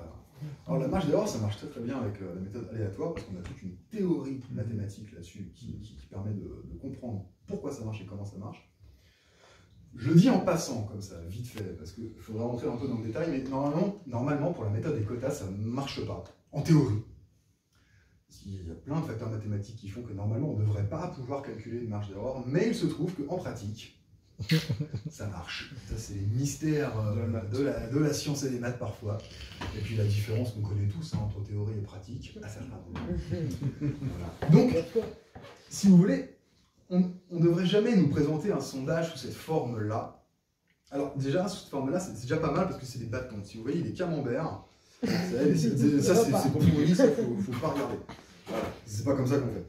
Alors, la marge d'erreur, ça marche très très bien avec euh, la méthode aléatoire parce qu'on a toute une théorie mathématique là-dessus qui, qui- qui permet de, de comprendre pourquoi ça marche et comment ça marche. Je le dis en passant, comme ça, vite fait, parce qu'il faudra rentrer un peu dans le détail, mais normalement, normalement, pour la méthode des quotas, ça ne marche pas, en théorie. Il y a plein de facteurs mathématiques qui font que normalement, on ne devrait pas pouvoir calculer une marge d'erreur, mais il se trouve qu'en pratique, ça marche. Ça, c'est les mystères euh, De la maths. de, la, de la science et des maths parfois. Et puis la différence qu'on connaît tous hein, entre théorie et pratique, à certains moments. Voilà. Donc, si vous voulez, on ne devrait jamais nous présenter un sondage sous cette forme-là. Alors déjà, sous cette forme-là, c'est déjà pas mal parce que c'est des bâtons. Si vous voyez les camemberts, ça c'est c'est pour vous dire, ça faut, faut pas regarder. Voilà. C'est pas comme ça qu'on fait.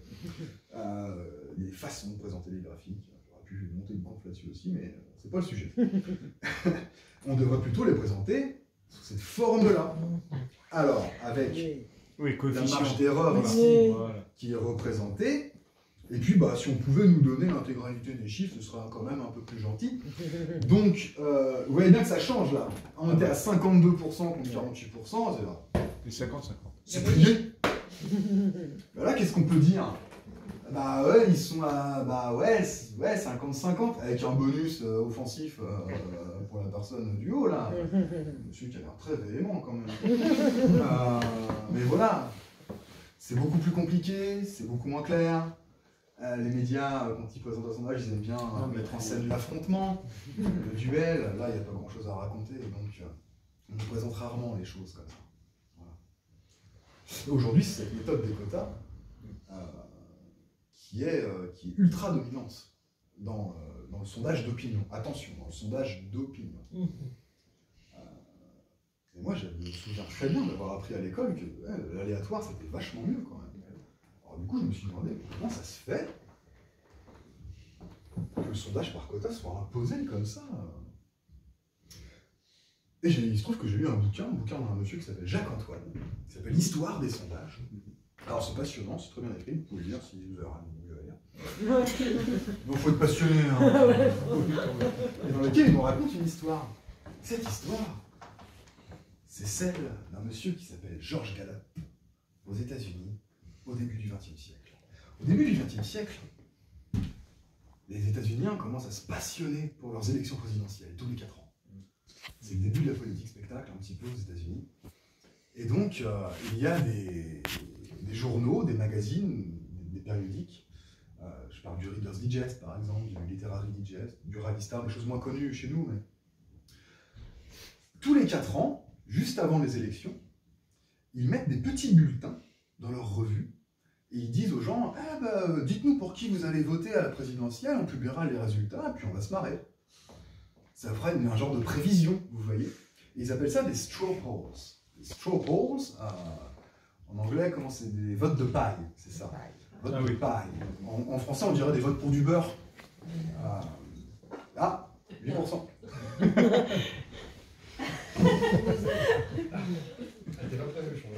Euh, il y a des façons de présenter les graphiques. J'aurais pu monter une conf là-dessus aussi, mais euh, c'est pas le sujet. on devrait plutôt les présenter sous cette forme-là. Alors, avec Oui. Oui, la marge d'erreur ici, Voilà. qui est représenté. Et puis, bah, si on pouvait nous donner l'intégralité des chiffres, ce serait quand même un peu plus gentil. Donc, euh, vous voyez bien que ça change là. On était à 52% contre 48%, c'est là. Et 50-50. C'est plié. Bah là, qu'est-ce qu'on peut dire? Bah ouais, ils sont à bah ouais, ouais 50-50, avec un bonus euh, offensif euh, pour la personne du haut là. Monsieur qui a l'air très véhément quand même. Euh, mais voilà, c'est beaucoup plus compliqué, c'est beaucoup moins clair. Euh, les médias, euh, quand ils présentent un sondage, ils aiment bien euh, mais- mettre en scène l'affrontement, le duel. Là, il n'y a pas grand chose à raconter, donc euh, on nous présente rarement les choses comme ça. Voilà. Aujourd'hui, c'est cette méthode des quotas euh, qui, est, euh, qui est ultra dominante dans, euh, dans le sondage d'opinion. Attention, dans le sondage d'opinion. Et moi, je me souviens très bien d'avoir appris à l'école que ouais, l'aléatoire, c'était vachement mieux quand même. Alors du coup, je me suis demandé comment ça se fait que le sondage par quota soit imposé comme ça. Et il se trouve que j'ai lu un bouquin, un bouquin d'un monsieur qui s'appelle Jacques Antoine, qui s'appelle L'histoire des sondages. Alors c'est passionnant, c'est très bien écrit, vous pouvez le lire si vous avez mieux à lire. Il faut être passionné. Hein. Et dans lequel il nous raconte une histoire. Cette histoire, c'est celle d'un monsieur qui s'appelle George Gallup, aux États-Unis, au début du XXe siècle. Au début du XXe siècle, les États-Unis commencent à se passionner pour leurs élections présidentielles tous les quatre ans. C'est le début de la politique spectacle un petit peu aux États-Unis. Et donc, euh, il y a des, journaux, des magazines, des, périodiques. Euh, je parle du Reader's Digest, par exemple, du Literary Digest, du Ravistar, des choses moins connues chez nous. Mais... Tous les quatre ans, juste avant les élections, ils mettent des petits bulletins dans leur revue et ils disent aux gens Ah bah, euh, Dites-nous pour qui vous allez voter à la présidentielle, on publiera les résultats, et puis on va se marrer. Ça fera une- un genre de prévision, vous voyez. Et ils appellent ça des straw polls. Les straw polls, euh, en anglais, comment c'est des votes de paille, c'est ça. Votes Ah de oui. paille. En, en français, on dirait des votes pour du beurre. Euh, ah, 8%. Moi, je ne pas.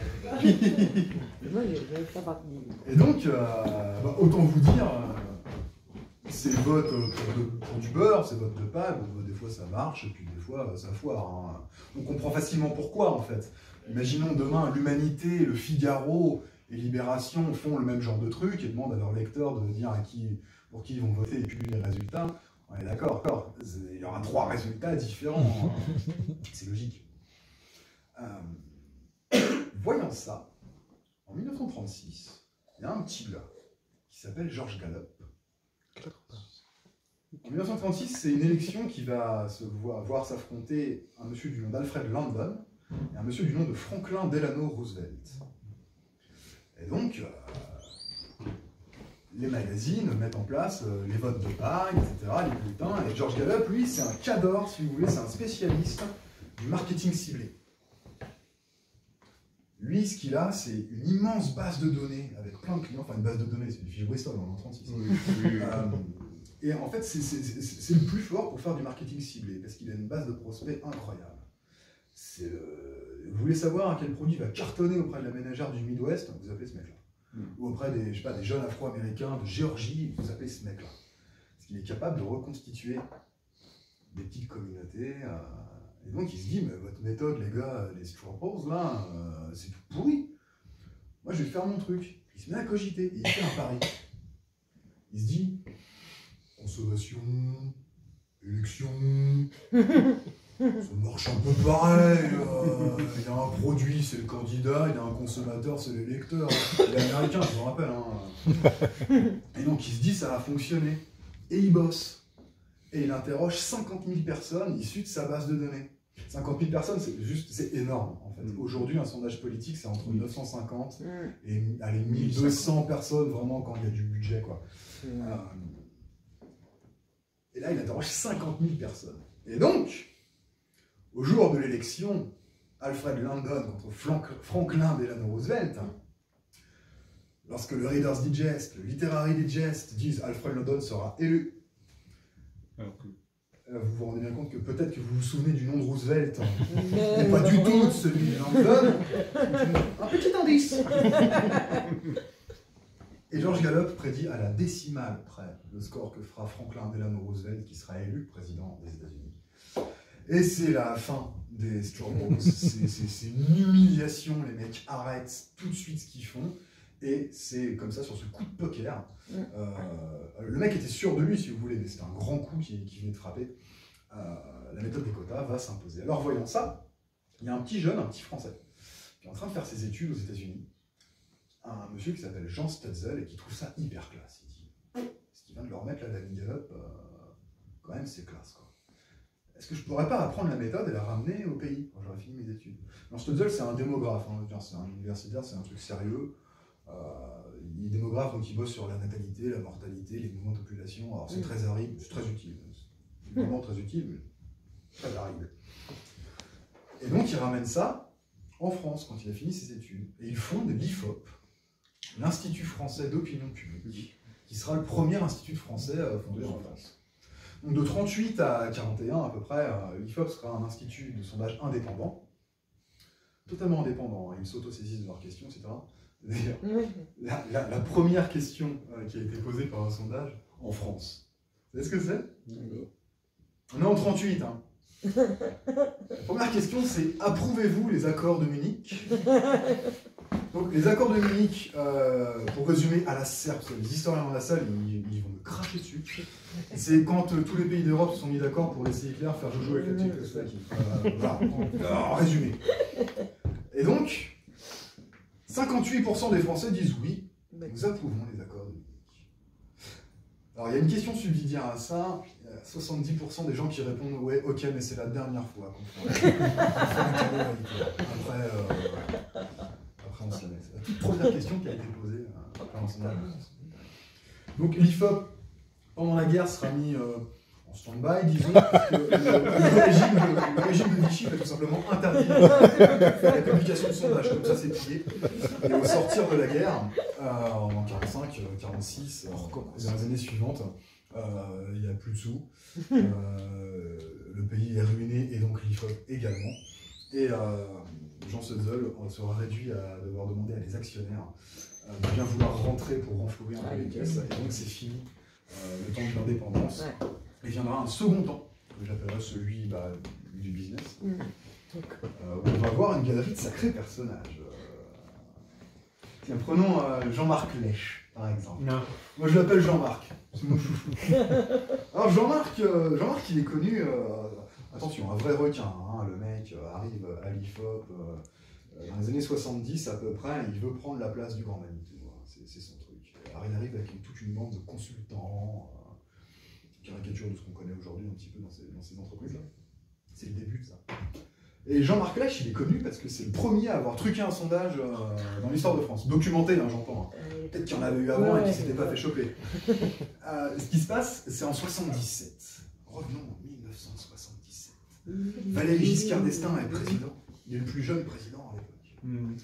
Et donc, euh, bah, autant vous dire, euh, ces votes euh, pour, de- pour du beurre, ces votes de paille, bon, des fois ça marche, et puis des fois ça foire. hein. On comprend facilement pourquoi, en fait. Imaginons demain, l'Humanité, le Figaro et Libération font le même genre de truc et demandent à leurs lecteurs de dire à qui, pour qui ils vont voter et publient les résultats. On est d'accord, d'accord. Il y aura trois résultats différents. hein. C'est logique. Euh, voyant ça, en 1936, il y a un petit gars qui s'appelle George Gallup. En 1936, c'est une élection qui va voir, s'affronter un monsieur du nom d'Alfred Landon et un monsieur du nom de Franklin Delano Roosevelt. Et donc, euh, les magazines mettent en place euh, les votes de paille, etc., les bulletins. Et George Gallup, lui, c'est un cadre, si vous voulez, c'est un spécialiste du marketing ciblé. Lui, ce qu'il a, c'est une immense base de données avec plein de clients, enfin une base de données, c'est une fiche Bristol en 36. Euh, Et en fait, c'est- le plus fort pour faire du marketing ciblé, parce qu'il a une base de prospects incroyable. Le- Vous voulez savoir à quel produit va cartonner auprès de la ménagère du Midwest Vous appelez ce mec-là. Mm. Ou auprès des, je sais pas, des jeunes afro-américains de Géorgie, vous appelez ce mec-là. Parce qu'il est capable de reconstituer des petites communautés. euh, et donc il se dit, mais votre méthode, les gars, les straw polls, là, euh, c'est tout pourri. Moi, je vais faire mon truc. Il se met à cogiter et il fait un pari. Il se dit, consommation, élection, ça marche un peu pareil. euh, il y a un produit, c'est le candidat, il y a un consommateur, c'est l'électeur. Il est je vous rappelle. hein. Et donc il se dit, ça va fonctionner. Et il bosse. Et il interroge 50 000 personnes issues de sa base de données. 50 000 personnes, c'est juste, c'est énorme en fait. Mm. Aujourd'hui, un sondage politique, c'est entre Oui. 950 Mm. et allez, 1200 personnes vraiment quand il y a du budget quoi. Euh, Et là, il interroge 50 000 personnes. Et donc, au jour de l'élection, Alfred Landon contre Frank- Franklin Delano Roosevelt, lorsque le Reader's Digest, le Literary Digest disent Alfred Landon sera élu, Alors que vous vous rendez bien compte que peut-être que vous vous souvenez du nom de Roosevelt, Mais mais pas du tout de celui de Landon. Un petit indice. Et George Gallup prédit à la décimale près le score que fera Franklin Delano Roosevelt, qui sera élu président des États-Unis. Et c'est la fin des c'est une humiliation. Les mecs arrêtent tout de suite ce qu'ils font. Et c'est comme ça, sur ce coup de poker. Mm. euh, le mec était sûr de lui, si vous voulez, mais c'était un grand coup qui, qui venait de frapper. Euh, la méthode des quotas va s'imposer. Alors, voyant ça, il y a un petit jeune, un petit français, qui est en train de faire ses études aux États-Unis. Un monsieur qui s'appelle Jean Stutzel et qui trouve ça hyper classe. Il dit Ce qui vient de leur mettre la David Up, euh, quand même, c'est classe. Quoi. Est-ce que je pourrais pas apprendre la méthode et la ramener au pays? Quand j'aurai fini mes études Jean Stutzel, c'est un démographe, hein, c'est un universitaire, c'est un truc sérieux. Euh, il est démographe, donc il bosse sur la natalité, la mortalité, les mouvements de population. Alors c'est Mm. très aride, c'est très utile. C'est vraiment très utile, mais très aride. Et donc il ramène ça en France quand il a fini ses études. Et il fonde l'IFOP, l'Institut français d'opinion publique, qui sera le premier institut français euh, fondé en France. Donc de 38 à 41 à peu près, euh, l'IFOP sera un institut de sondage indépendant, totalement indépendant. hein. Ils s'autosaisissent de leurs questions, etc. D'ailleurs, la, la- la première question euh, qui a été posée par un sondage en France. Vous savez ce que c'est? On est en 38. Hein. La première question, c'est approuvez-vous les accords de Munich? Donc, les accords de Munich, euh, pour résumer à la que les historiens dans la salle, ils, ils vont me cracher dessus. C'est quand euh, tous les pays d'Europe se sont mis d'accord pour laisser Hitler faire Jojo avec la Tchécoslovaquie. Euh, voilà, en, en résumé. Et donc, 58% des Français disent oui, nous approuvons les accords de Munich. Alors, il y a une question subsidiaire à ça. Il y a 70% des gens qui répondent ouais, ok, mais c'est la dernière fois. Après, euh, après, on se la toute première question qui a été posée euh, un sondage. Donc, l'IFOP, pendant la guerre, sera mis euh, en stand-by, disons, parce que le, le régime, de- le régime de Vichy va tout simplement interdire la publication de sondages. Comme ça, c'est plié. Et au sortir de la guerre, euh, en 45, euh, 46, euh, dans les années suivantes, euh, il n'y a plus de sous. Euh, le pays est ruiné et donc l'IFOP également. Et euh, Jean Sutzel sera réduit à devoir demander à des actionnaires euh, de bien vouloir rentrer pour renflouer un peu les caisses. Et donc c'est fini euh, le temps de l'indépendance. Ouais. Et viendra un second temps, que j'appellerai celui bah, du business, Mm. euh, où on va voir une galerie de sacrés personnages. Euh, Tiens, prenons euh, Jean-Marc Lèche, par exemple. Non. Moi, je l'appelle Jean-Marc. C'est mon chouchou. Alors, Jean-Marc, euh, Jean-Marc, il est connu. euh, attention, un vrai requin. hein, le mec euh, arrive à l'IFOP euh, dans les années 70 à peu près. Il veut prendre la place du grand Manitou. hein, c'est, c'est son truc. Alors, il arrive avec une- toute une bande de consultants, euh, caricature de ce qu'on connaît aujourd'hui un petit peu dans ces, dans ces entreprises-là. C'est le début de ça. Et Jean-Marc Lèche, il est connu parce que c'est le premier à avoir truqué un sondage euh, dans l'histoire de France. Documenté, hein, j'entends. hein. Euh, Peut-être qu'il y en avait eu avant et qu'il s'était pas fait choper. Euh, ce qui se passe, c'est en 77. Revenons en 1977. Valéry Giscard d'Estaing est président. Il est le plus jeune président à l'époque. Hmm.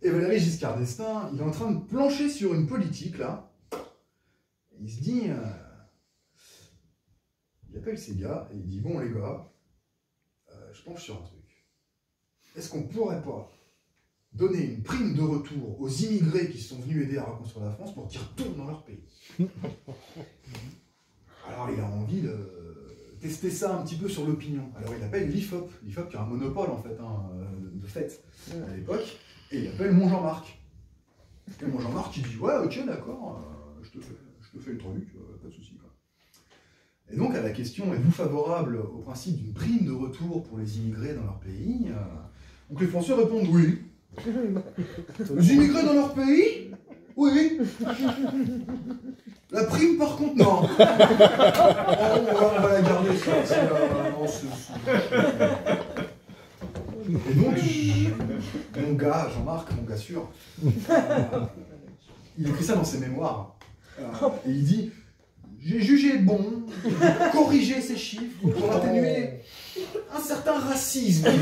Et Valéry Giscard d'Estaing, il est en train de plancher sur une politique là. Il se dit, euh, il appelle ses gars et il dit Bon, les gars, euh, je penche sur un truc. Est-ce qu'on pourrait pas donner une prime de retour aux immigrés qui sont venus aider à reconstruire la France pour qu'ils retournent dans leur pays? Alors il a envie de tester ça un petit peu sur l'opinion. Alors il appelle l'IFOP, l'IFOP qui a un monopole en fait hein, euh, de fait à l'époque, et il appelle mon Jean-Marc. Et mon Jean-Marc il dit ouais ok d'accord, euh, je, te fais, je te fais le truc, euh, pas de souci. Et donc à la question êtes-vous favorable au principe d'une prime de retour pour les immigrés dans leur pays euh, Donc les Français répondent oui. Les immigrés dans leur pays? Oui. La prime, par contre, non. Oh, on, va, la garder, ça. c'est, euh, Et donc, je- mon gars, Jean-Marc, mon gars sûr, euh, il écrit ça dans ses mémoires. Euh, et il dit J'ai jugé bon de corriger ces chiffres pour atténuer un certain racisme.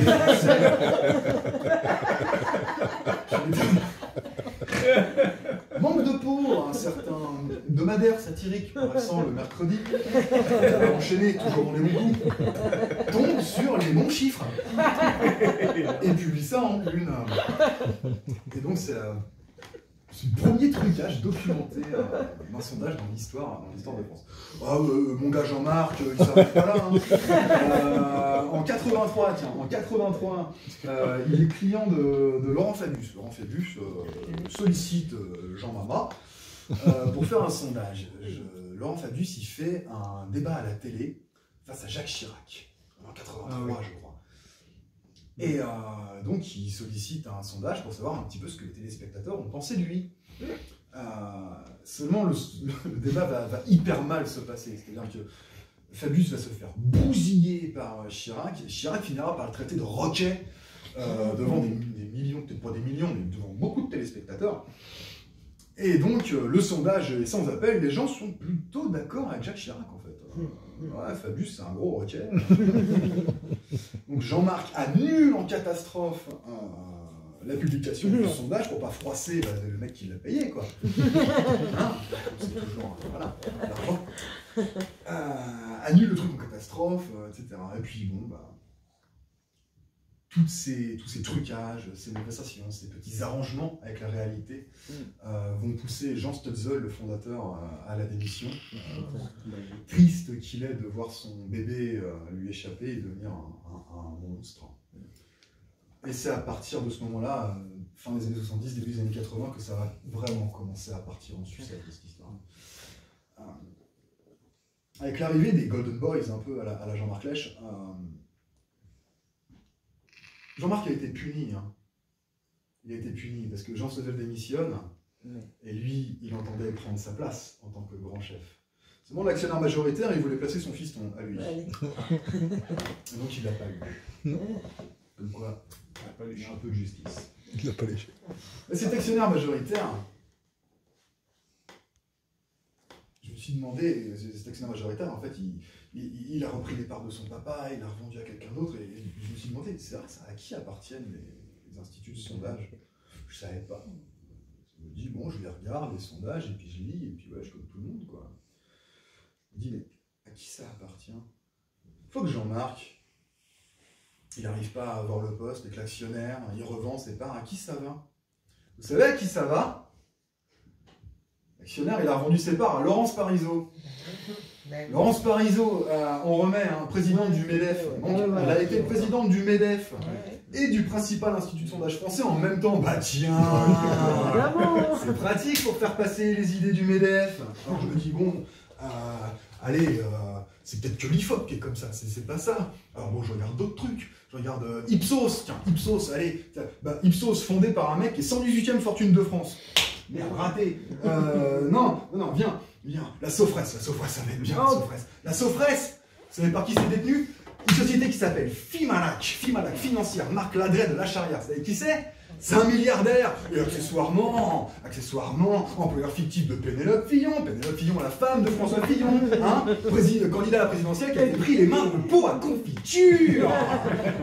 Manque de peau, un certain hebdomadaire satirique paraissant le mercredi, enchaîné toujours dans les bons coups, tombe sur les bons chiffres et publie ça en une. Et donc c'est euh, premier trucage documenté euh, d'un sondage dans l'histoire dans l'histoire de France. Ah, euh, mon gars Jean-Marc, euh, il s'arrête pas là. hein. Euh, en 83, tiens, en 83, euh, il est client de, de Laurent Fabius. Laurent Fabius euh, sollicite euh, Jean Mama euh, pour faire un sondage. Je- Laurent Fabius, il fait un débat à la télé face à Jacques Chirac, en 83, Ah oui. je crois. Et euh, donc, il sollicite un sondage pour savoir un petit peu ce que les téléspectateurs ont pensé de lui. Euh, seulement, le, débat va, hyper mal se passer. C'est-à-dire que Fabius va se faire bousiller par Chirac. Chirac finira par le traiter de roquet euh, devant des, des millions, peut-être pas des millions, mais devant beaucoup de téléspectateurs. Et donc, le sondage est sans appel, les gens sont plutôt d'accord avec Jacques Chirac, en fait. Ouais, Fabius, c'est un gros roquet. donc, Jean-Marc annule en catastrophe euh, la publication du sondage pour pas froisser bah, le mec qui l'a payé, quoi. Hein c'est toujours, euh, voilà. Euh, annule le truc en catastrophe, euh, etc. Et puis, bon, bah toutes ces, tous ces trucages, ces négociations, ces petits arrangements avec la réalité euh, vont pousser Jean Stutzel, le fondateur, euh, à la démission. Euh, triste qu'il est de voir son bébé euh, lui échapper et devenir un, un- un monstre. Et c'est à partir de ce moment-là, fin des années 70, début des années 80, que ça va vraiment commencer à partir en sucette cette histoire. Avec l'arrivée des Golden Boys, un peu à la, à la Jean-Marc Lèche, Jean-Marc a été puni. hein. Il a été puni parce que Jean Sevel démissionne et lui, il entendait prendre sa place en tant que grand chef. Seulement, l'actionnaire majoritaire, il voulait placer son fiston à lui. Allez. Donc, il l'a pas eu. Comme quoi, Il a pas a un peu de justice. Il l'a pas léché. Et cet actionnaire majoritaire, je me suis demandé, cet actionnaire majoritaire, en fait, il, il- a repris les parts de son papa, il a revendu à quelqu'un d'autre, et je me suis demandé, c'est vrai, ça, à qui appartiennent les, les instituts de sondage? Je savais pas. Je me dis, bon, je les regarde, les sondages, et puis je lis, et puis ouais, je comme tout le monde, quoi. Je me dis, mais à qui ça appartient? Faut que Jean-Marc, il n'arrive pas à avoir le poste, et que l'actionnaire, il revend ses parts, à qui ça va? Vous savez à qui ça va? L'actionnaire, il a revendu ses parts à Laurence Parisot. Laurence Parisot, euh, on remet un président du MEDEF. Donc, Ouais, ouais, elle a été présidente du MEDEF et du principal institut de sondage français en même temps. Bah tiens C'est pratique pour faire passer les idées du MEDEF. Alors je me dis, bon, euh, allez, euh, c'est peut-être que l'IFOP qui est comme ça, c'est pas ça. Alors bon, je regarde d'autres trucs. Je regarde Ipsos, tiens, Ipsos, allez. Bah, Ipsos, fondé par un mec qui est 118ème fortune de France. Merde, raté. Non, non, non, viens, viens. La Sofres, la Sofres, ça va être bien, la Oh. Sofres. La vous savez par qui c'est détenu? Une société qui s'appelle Fimalac, Fimalac Financière, Marc Ladret de la Charrière. Vous savez qui c'est? C'est un milliardaire et accessoirement, accessoirement, employeur fictif de Pénélope Fillon, Pénélope Fillon, la femme de François Fillon, hein, candidat à la présidentielle qui a pris les mains le pot à confiture.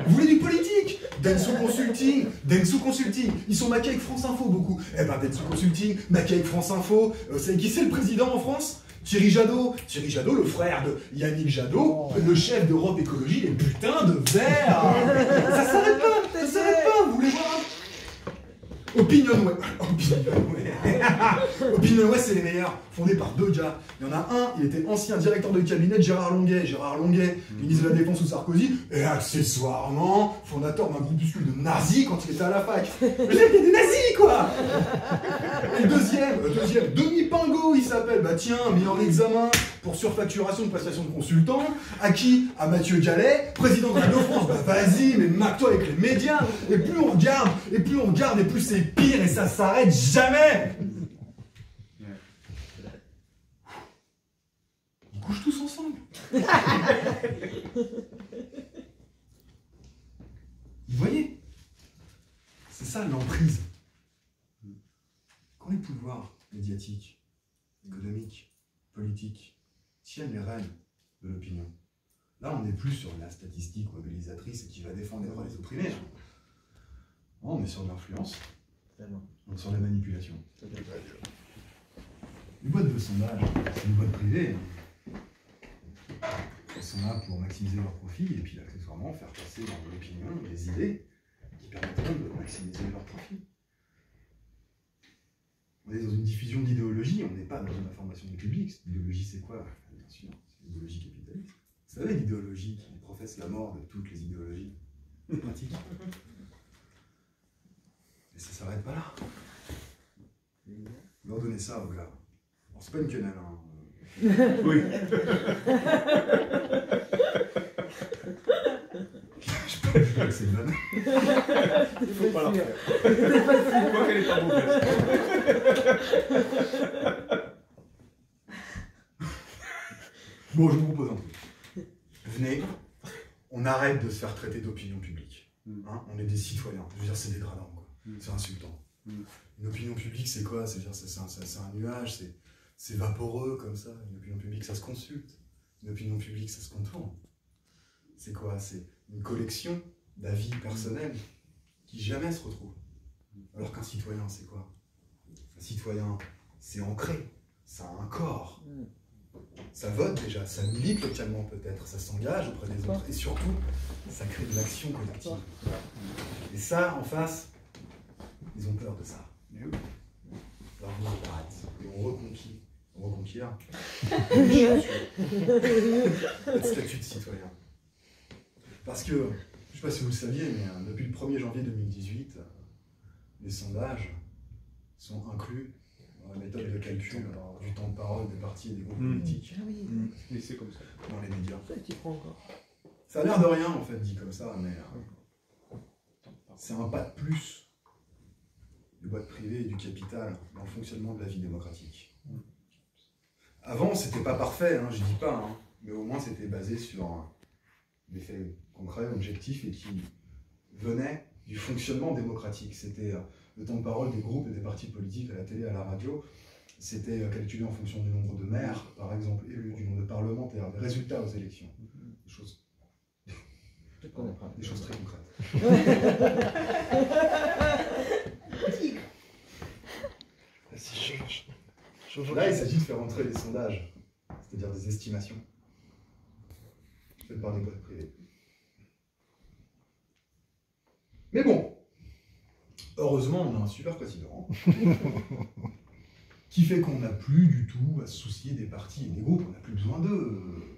Vous voulez du politique? Densu Consulting, Densu Consulting, ils sont maqués avec France Info beaucoup. Eh ben Densu Consulting, maqués avec France Info, Euh, savez qui? C'est le président en France? Thierry Jadot, Thierry Jadot, le frère de Yannick Jadot, le chef d'Europe Écologie, les putains de verts Ça s'arrête pas, ça s'arrête pas, vous voulez voir Opinionway. Opinionway. Opinionway, c'est les meilleurs, fondés par deux gars. Il y en a un, il était ancien directeur de cabinet de Gérard Longuet. Gérard Longuet, ministre de la Défense sous Sarkozy, et accessoirement, fondateur d'un groupuscule de nazis quand il était à la fac. Y a des nazis, quoi Et le deuxième, le deuxième, Denis Pingot, il s'appelle. Bah tiens, mis en examen pour surfacturation de prestations de consultants. À qui À Mathieu Gallet, président de Radio France. Bah vas-y, mais maque-toi avec les médias. Et plus on regarde, et plus on regarde, et plus c'est pire, et ça s'arrête jamais On couche tous ensemble. Vous voyez? C'est ça l'emprise. Quand les pouvoirs médiatiques, économiques, politiques tiennent les rênes de l'opinion, là on n'est plus sur la statistique mobilisatrice qui va défendre les droits des opprimés. Non, on est sur l'influence, on est sur la manipulation. Les boîtes de sondage, c'est une boîte privée. Elles sont là pour maximiser leur profit et puis accessoirement faire passer dans l'opinion des idées qui permettront de maximiser leur profit. On est dans une diffusion d'idéologie, on n'est pas dans une information du public. L'idéologie, c'est quoi? Bien sûr, c'est l'idéologie capitaliste. Vous savez, l'idéologie qui professe la mort de toutes les idéologies pratiques. Et ça s'arrête pas là. Leur donner ça aux gars. Bon, c'est pas une quenelle, hein. Oui. Je peux je peux que c'est une vanne. Faut pas la sûr. Je qu'elle est pas mauvaise. Bon, je vous propose un truc. Venez, on arrête de se faire traiter d'opinion publique. Mm. Hein, on est des citoyens. Je veux dire, c'est dégradant. C'est insultant. Mm. Une opinion publique, c'est quoi? C'est un, un nuage, c'est- vaporeux comme ça. Une opinion publique, ça se consulte. Une opinion publique, ça se contourne. C'est quoi? C'est une collection d'avis personnels qui jamais se retrouvent. Alors qu'un citoyen, c'est quoi? Un citoyen, c'est ancré, ça a un corps. Mm. Ça vote déjà, ça milite localement peut-être, ça s'engage auprès des autres et surtout, ça crée de l'action collective. Et ça, en face, ils ont peur de ça. Oui. Alors on arrête et on reconquit, on reconquiert le statut de citoyen. Parce que, je ne sais pas si vous le saviez, mais euh, depuis le 1er janvier 2018, euh, les sondages sont inclus dans la méthode de calcul du temps de parole des partis et des groupes Mm. politiques Ah oui, Et c'est comme ça. dans les médias. ça tu prends encore. Ça a l'air de rien en fait dit comme ça, mais euh, c'est un pas de plus du boîte privée et du capital dans le fonctionnement de la vie démocratique. Avant, c'était pas parfait, hein, je dis pas, hein, mais au moins c'était basé sur des faits concrets, objectifs et qui venaient du fonctionnement démocratique. C'était euh, le temps de parole des groupes et des partis politiques à la télé, à la radio. C'était euh, calculé en fonction du nombre de maires, par exemple, élus, du nombre de parlementaires, des résultats aux élections. Des choses des choses très concrètes. Là, il s'agit de faire entrer les sondages, c'est-à-dire des estimations faites par des boîtes privées. Mais bon, heureusement, on a un super président qui fait qu'on n'a plus du tout à se soucier des partis et des groupes, on n'a plus besoin d'eux.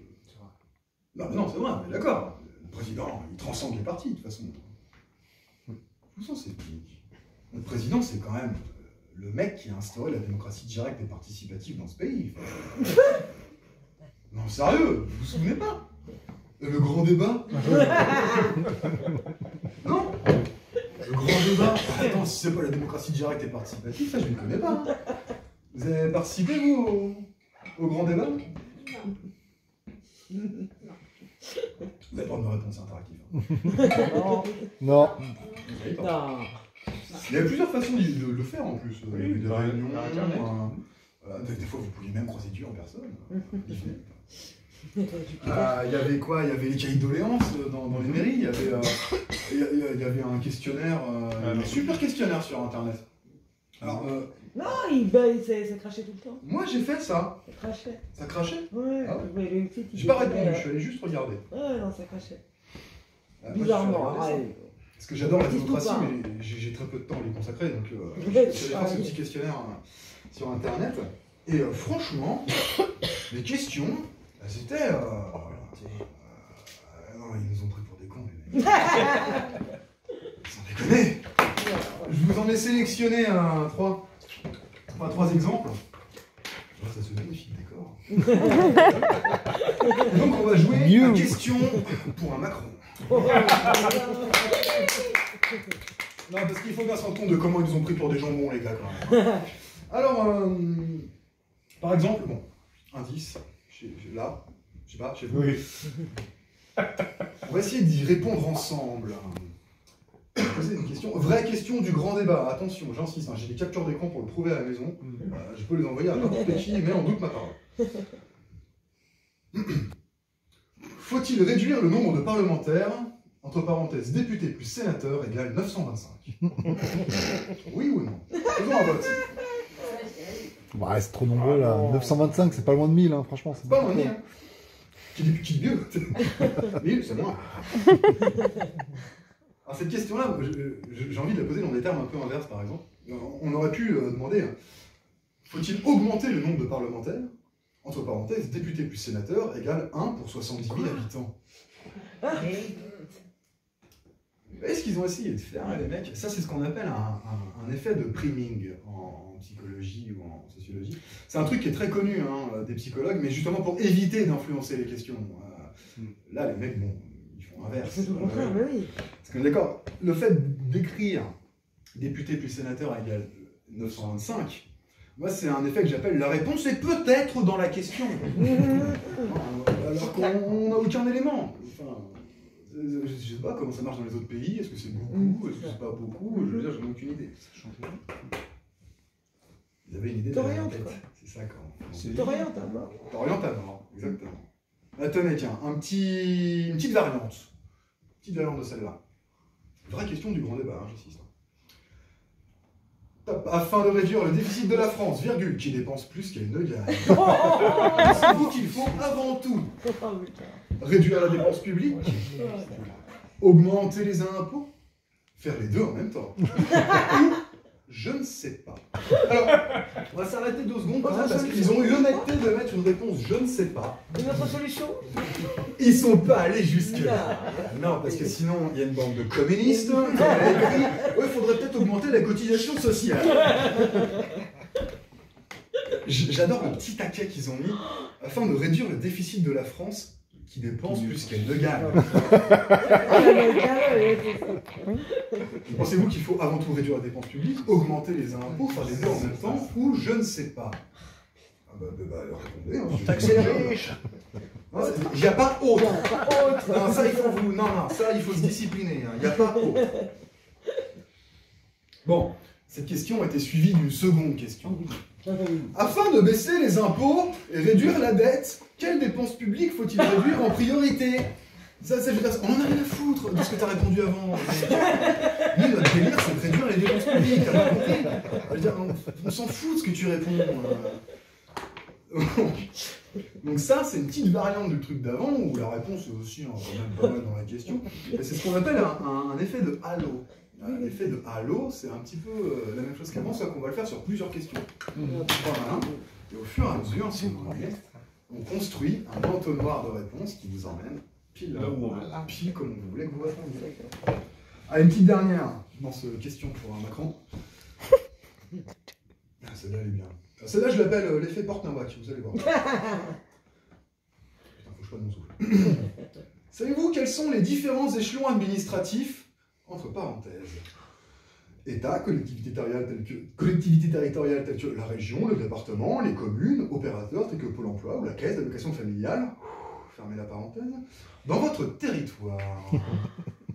Non, mais non, c'est vrai, on est d'accord. Le président, il transcende les partis, de toute façon. De toute façon, c'est Notre président, c'est quand même le mec qui a instauré la démocratie directe et participative dans ce pays. Non, sérieux, vous vous souvenez pas? Le grand débat? Non Le grand débat Attends, si c'est pas la démocratie directe et participative, ça je ne connais pas. Vous avez participé, vous, au, au grand débat? Vous n'avez pas de réponse interactive. hein. Non. Non. Vous avez pas. Non. Il y a plusieurs façons de, le faire en plus. Euh, Il y a eu des par- réunions, par Internet. euh, des, des fois vous pouviez même croiser Dieu en personne. il Ah, Il y avait quoi? Il y avait les cahiers de doléances euh, dans, dans les mairies. Il y avait, euh, il y avait un questionnaire, euh, Ah, un super questionnaire sur Internet. Alors, euh, Non, il, bah, il- ça, ça crachait tout le temps. Moi, j'ai fait ça. Ça crachait. Ça crachait? Ouais, Ah ouais? J'ai pas répondu, je suis allé juste regarder. Ouais, non, ça crachait. Bizarrement. Parce que j'adore la démocratie, mais j'ai très peu de temps à lui consacrer, donc euh, je ah faire ce petit questionnaire euh, sur Internet. Et euh, franchement, les questions, bah, c'était... euh, euh, non, ils nous ont pris pour des cons, les mecs. Sans déconner Je vous en ai sélectionné trois, trois, trois exemples. Oh, ça se magnifique décor. Donc on va jouer à question pour un Macron. Non, parce qu'il faut bien se rendre compte de comment ils nous ont pris pour des jambons, les gars, quand même. Alors, euh, par exemple, bon, indice, là, je sais pas, chez vous. Oui. On va essayer d'y répondre ensemble. Poser une question, vraie question du grand débat. Attention, j'insiste, hein, j'ai des captures d'écran pour le prouver à la maison. Euh, je peux les envoyer à n'importe qui, mais en doute ma parole. Faut-il réduire le nombre de parlementaires entre parenthèses, députés plus sénateurs égale 925 Oui ou non Faisons un vote. Ouais, c'est trop nombreux là. 925, c'est pas loin de 1000, hein, franchement. C'est pas loin de hein. Qui dit, qui dit mieux 1000, c'est moins. Alors cette question-là, j'ai envie de la poser dans des termes un peu inverses, par exemple. On aurait pu euh, demander, hein, faut-il augmenter le nombre de parlementaires Entre parenthèses, députés plus sénateurs égale 1 pour 70 000 habitants. Vous voyez ce qu'ils ont essayé de faire, les mecs? Ça, c'est ce qu'on appelle un, un- un effet de priming en, en psychologie ou en sociologie. C'est un truc qui est très connu hein, des psychologues, mais justement pour éviter d'influencer les questions. Euh, Là, les mecs, bon, ils font inverse. C'est tout le contraire, Euh, mais oui. parce d'accord, le fait d'écrire député plus sénateur égale 925, moi, c'est un effet que j'appelle la réponse est peut-être dans la question. Alors qu'on n'a aucun élément. Enfin, je je sais pas comment ça marche dans les autres pays. Est-ce que c'est beaucoup Est-ce que c'est pas beaucoup Je veux dire, j'en ai aucune idée. Vous avez une idée de la T'orientes, quoi. C'est ça quand. T'orientes à mort. T'orientes à mort, exactement. Là, tenez, tiens, un petit, une petite variante. Petite variante de celle-là. Vraie question du grand débat, hein, j'insiste. Afin de réduire le déficit de la France, virgule, qui dépense plus qu'elle ne gagne. Pensez-vous qu'il faut avant tout. Oh réduire la dépense publique, augmenter les impôts, faire les deux en même temps Je ne sais pas. Alors, on va s'arrêter deux secondes quand même, parce qu'ils ont eu l'honnêteté de mettre une réponse je ne sais pas. Une autre solution Ils sont pas allés jusque-là. Non, parce que sinon, il y a une bande de communistes Ouais, il faudrait peut-être augmenter la cotisation sociale. J'adore le petit taquet qu'ils ont mis afin de réduire le déficit de la France qui dépense plus qu'elle ne gagne. Pensez-vous qu'il faut avant tout réduire la dépense publique, augmenter les impôts, faire les deux en même temps, ou je ne sais pas? Ah bah, bah, bah, répondez. Hein, Taxer les riches Il n'y a pas autre. Non, ça il faut vous. Non, non, ça il faut se discipliner. hein. Il n'y a pas autre. Bon, cette question a été suivie d'une seconde question. Afin de baisser les impôts et réduire la dette, quelles dépenses publiques faut-il réduire en priorité? Ça, ça, on en a rien à foutre de ce que t'as répondu avant. Nous, notre délire, c'est de réduire les dépenses publiques, on, on s'en fout de ce que tu réponds. euh. Donc ça, c'est une petite variante du truc d'avant, où la réponse est aussi hein, dans la question. C'est ce qu'on appelle un effet de halo. Un effet de halo, c'est un petit peu euh, la même chose qu'avant, sauf qu'on va le faire sur plusieurs questions. Voilà. Et au fur et à mesure, si vous voulez, on construit un entonnoir de réponses qui vous emmène pile Là où on veut. pile comme vous voulez que vous répondiez. Allez, une petite dernière dans ce question pour un Macron. Ah, celle-là, elle est bien. Ah, Celle-là, je l'appelle euh, l'effet porte-nawak, vous allez voir. Putain, faut que je prenne mon souffle. Savez-vous quels sont les différents échelons administratifs entre parenthèses État, collectivité territoriale telle que, collectivité territoriale telle que la région, le département, les communes, opérateurs tels que Pôle emploi ou la caisse d'allocation familiale. Fermez la parenthèse. Dans votre territoire.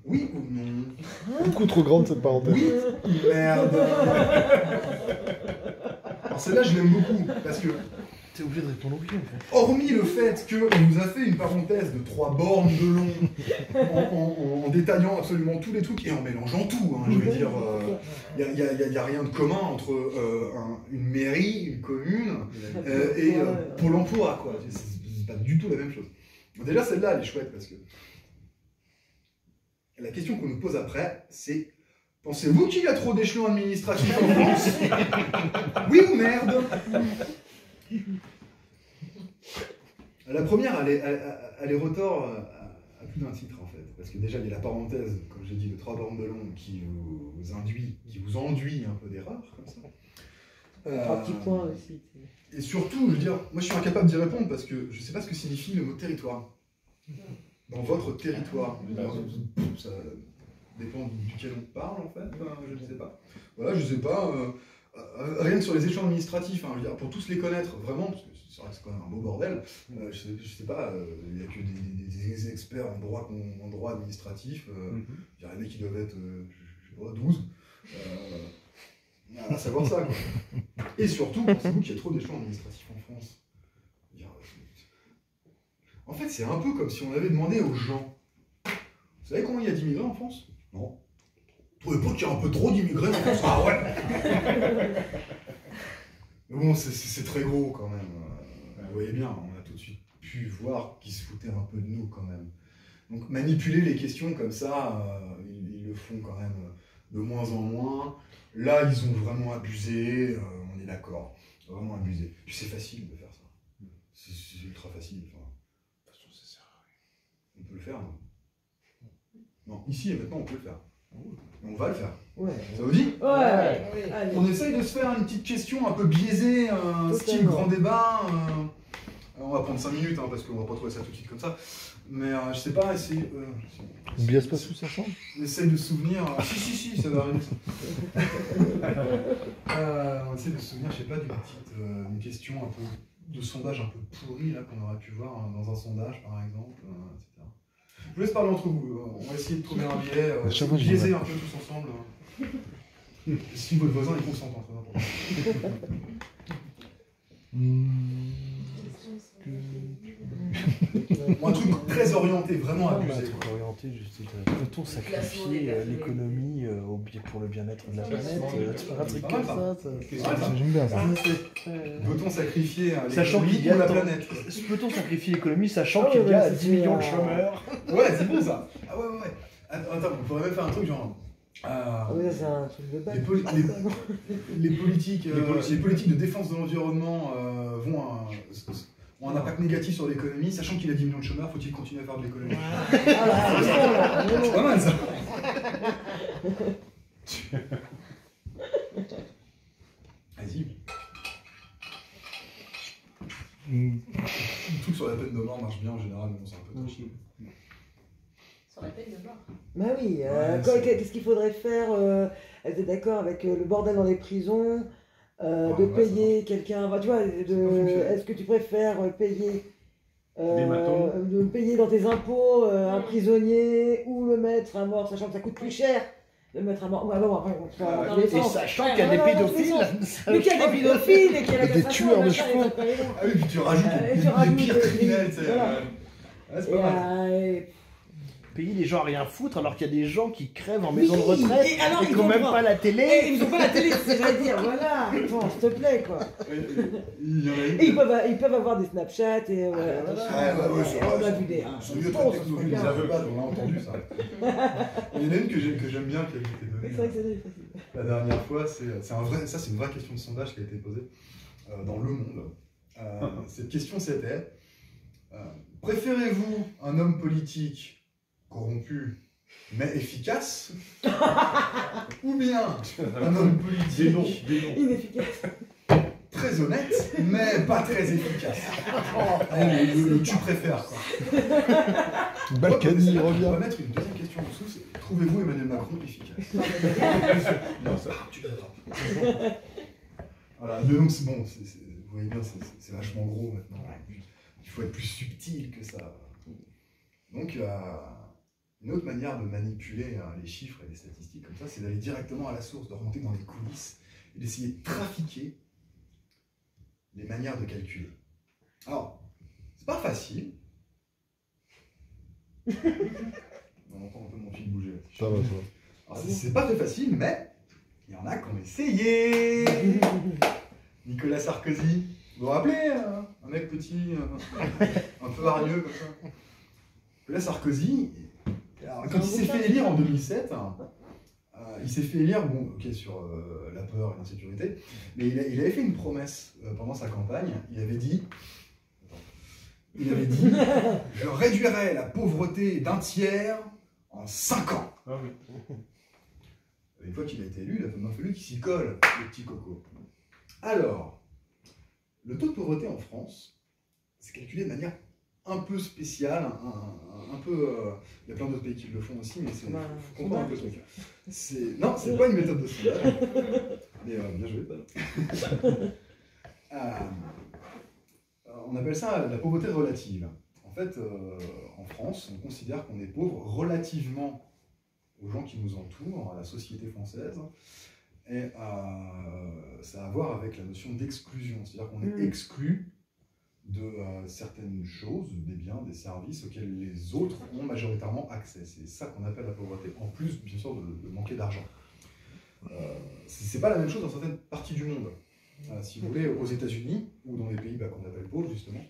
Oui ou non? Beaucoup trop grande cette parenthèse. Oui ou merde? Alors celle-là, je l'aime beaucoup parce que T'es obligé de répondre oui, en fait. Hormis le fait qu'on nous a fait une parenthèse de trois bornes de long, en, en- en détaillant absolument tous les trucs et en mélangeant tout, hein, je veux dire, il n'y a, y a- y a rien de commun entre euh, un- une mairie, une commune euh, et euh. Pôle emploi, quoi. C'est pas du tout la même chose. Déjà, celle-là, elle est chouette parce que la question qu'on nous pose après, c'est Pensez-vous qu'il y a trop d'échelons administratifs en France? Oui ou merde? La première, elle est, elle, elle est retort à, à plus d'un titre en fait. Parce que déjà, il y a la parenthèse, comme j'ai dit, de trois bornes de long qui vous, induit, qui vous enduit un peu d'erreur, comme ça. Trois Euh, petits points aussi. et surtout, je veux dire, moi je suis incapable d'y répondre parce que je ne sais pas ce que signifie le mot territoire. Dans votre territoire. Alors, Ça dépend duquel on parle en fait, ben, je ne sais pas. Voilà, je ne sais pas. euh, euh, rien que sur les échelons administratifs, hein, je veux dire, pour tous les connaître vraiment, parce que c'est vrai que c'est quand même un beau bordel, euh, je, sais, je sais pas, euh, il n'y a que des, des- des experts en droit, en administratif, il y a les mecs qui doivent être, euh, je sais pas, 12. Euh, à savoir ça, quoi. Et surtout, pensez-vous qu'il y a trop d'échelons administratifs en France? Je En fait, c'est un peu comme si on avait demandé aux gens Vous savez combien il y a d'immigrés en France? Non. Trouvez pas qu'il y a un peu trop d'immigrés en France Ah ouais Mais bon, c'est- très gros quand même. Euh, Vous voyez bien, on a tout de suite pu voir qu'ils se foutaient un peu de nous quand même. Donc manipuler les questions comme ça, euh, ils, ils le font quand même de moins en moins. Là, ils ont vraiment abusé, euh, on est d'accord. Vraiment abusé. Puis c'est facile de faire ça. C'est c'est ultra facile. enfin. De toute façon, ça sert à rien. On peut le faire, non? Non, ici et maintenant, on peut le faire. On va le faire. Ouais. Ça vous dit Ouais. Ouais. Allez. On essaye de se faire une petite question un peu biaisée, un style Totalement. grand débat. euh, on va prendre 5 minutes hein, parce qu'on va pas trouver ça tout de suite comme ça. Mais euh, je sais pas, essayer. Euh, On biaise pas sous sa chambre on essaye de se souvenir. euh, si, si, si, ça va arriver. Euh, on essaie de se souvenir, je sais pas, d'une petite euh, une question un peu de sondage un peu pourri là qu'on aurait pu voir hein, dans un sondage par exemple, euh. Je vous laisse parler entre vous. euh, On va essayer de trouver un biais, euh, biaiser un peu tous ensemble. euh. Si votre voisin est consentant, important. Un truc très orienté, vraiment Ah, abusé. truc orienté, juste, euh, Peut-on sacrifier euh, l'économie euh, pour le bien-être de la planète euh, Un truc comme ça. J'aime bien ça. Peut-on sacrifier Sachant l'économie ou la planète Peut-on sacrifier l'économie sachant Ah qu'il y a ouais, 10 c'est, millions de chômeurs Ouais, c'est bon ça. Ah ouais, ouais, ouais. Attends, on pourrait même faire un truc genre. euh, Ah oui, c'est un truc de les, poli- les- les politiques, euh, Les politiques. les politiques de défense de l'environnement euh, vont un- ont un impact négatif sur l'économie, sachant qu'il a 10 millions de chômeurs, faut-il continuer à faire de l'économie c'est pas mal ça Vas-y. Truc sur la peine de mort marche bien en général, mais bon, c'est un peu touchy. Sur la peine de mort. Bah oui, euh, Ouais, qu'est-ce qu'il faudrait faire euh, Elle était d'accord avec euh, le bordel dans les prisons, euh, Ouais, de ouais, payer quelqu'un. Enfin, tu vois, est-ce que tu préfères euh, payer euh, Des de payer dans tes impôts euh, un prisonnier ou le mettre à mort, sachant que ça coûte plus cher de le mettre à mort. Ouais, bon, après, on les Et sens. sachant qu'il y a des pédophiles. Mais qu'il y a des pédophiles et qu'il y a des tueurs de chevaux. Ah oui, puis tu rajoutes rajoutes pires criminels, c'est pas mal. Euh, Payer les gens à rien foutre alors qu'il y a des gens qui crèvent en maison de retraite et alors, et ils qui n'ont même pas la Et télé. ils ont pas la télé, c'est j'allais dire, voilà. Attends, s'il te plaît, quoi. Et ils peuvent, ils peuvent avoir des Snapchat et voilà. ouais, voilà. c'est on a vu des. bon, ça veut pas, on a entendu ça. Il y en a une que j'aime que j'aime bien qui a été C'est donnée. vrai que c'est facile. La dernière fois, c'est c'est un vrai, ça c'est une vraie question de sondage qui a été posée euh, dans Le Monde. Euh, cette question c'était euh, préférez-vous un homme politique corrompu mais efficace ou bien un homme Des noms, politique des noms. Inefficace. très honnête mais pas très efficace Allez, le, le- le tu préfères quoi. Balkany, il On va revient. mettre une deuxième question en dessous c'est trouvez-vous Emmanuel Macron efficace Non, ça. tu. Voilà, mais donc c'est bon, vous voyez bien, c'est vachement gros maintenant. Il faut être plus subtil que ça. Donc, euh, une autre manière de manipuler euh, les chiffres et les statistiques comme ça, c'est d'aller directement à la source, de remonter dans les coulisses et d'essayer de trafiquer les manières de calculer. Alors, c'est pas facile. On entend un peu mon fil bouger. Ça va, ça va. C'est- pas très facile, mais il y en a qui ont essayé. Nicolas Sarkozy. Vous vous rappelez hein, Un mec petit, un peu hargneux comme ça? Nicolas Sarkozy, alors, quand il s'est fait élire en 2007, hein, euh, il s'est fait élire, bon, ok, sur euh, la peur et l'insécurité, mais il, a- il avait fait une promesse euh, pendant sa campagne. Il avait dit, Attends. il avait dit, je réduirai la pauvreté d'un tiers en 5 ans. Ah oui. Une fois qu'il a été élu, il a fallu qu'il s'y colle, le petit coco. Alors, le taux de pauvreté en France, c'est calculé de manière un peu spéciale, un, peu... euh, il y a plein d'autres pays qui le font aussi, mais c'est Bah, faut comprendre un peu ce truc. C'est- Non, c'est pas une méthode de sondage, mais euh, bien joué. Euh, on appelle ça la pauvreté relative. En fait, euh, en France, on considère qu'on est pauvre relativement aux gens qui nous entourent, à la société française. Et ça a à voir avec la notion d'exclusion, c'est-à-dire qu'on est Mm. exclu de euh, certaines choses, des biens, des services auxquels les autres ont majoritairement accès. C'est ça qu'on appelle la pauvreté, en plus, bien sûr, de, de manquer d'argent. Euh, c'est pas la même chose dans certaines parties du monde. Euh, si vous voulez, aux États-Unis, ou dans les pays bah, qu'on appelle pauvres, justement,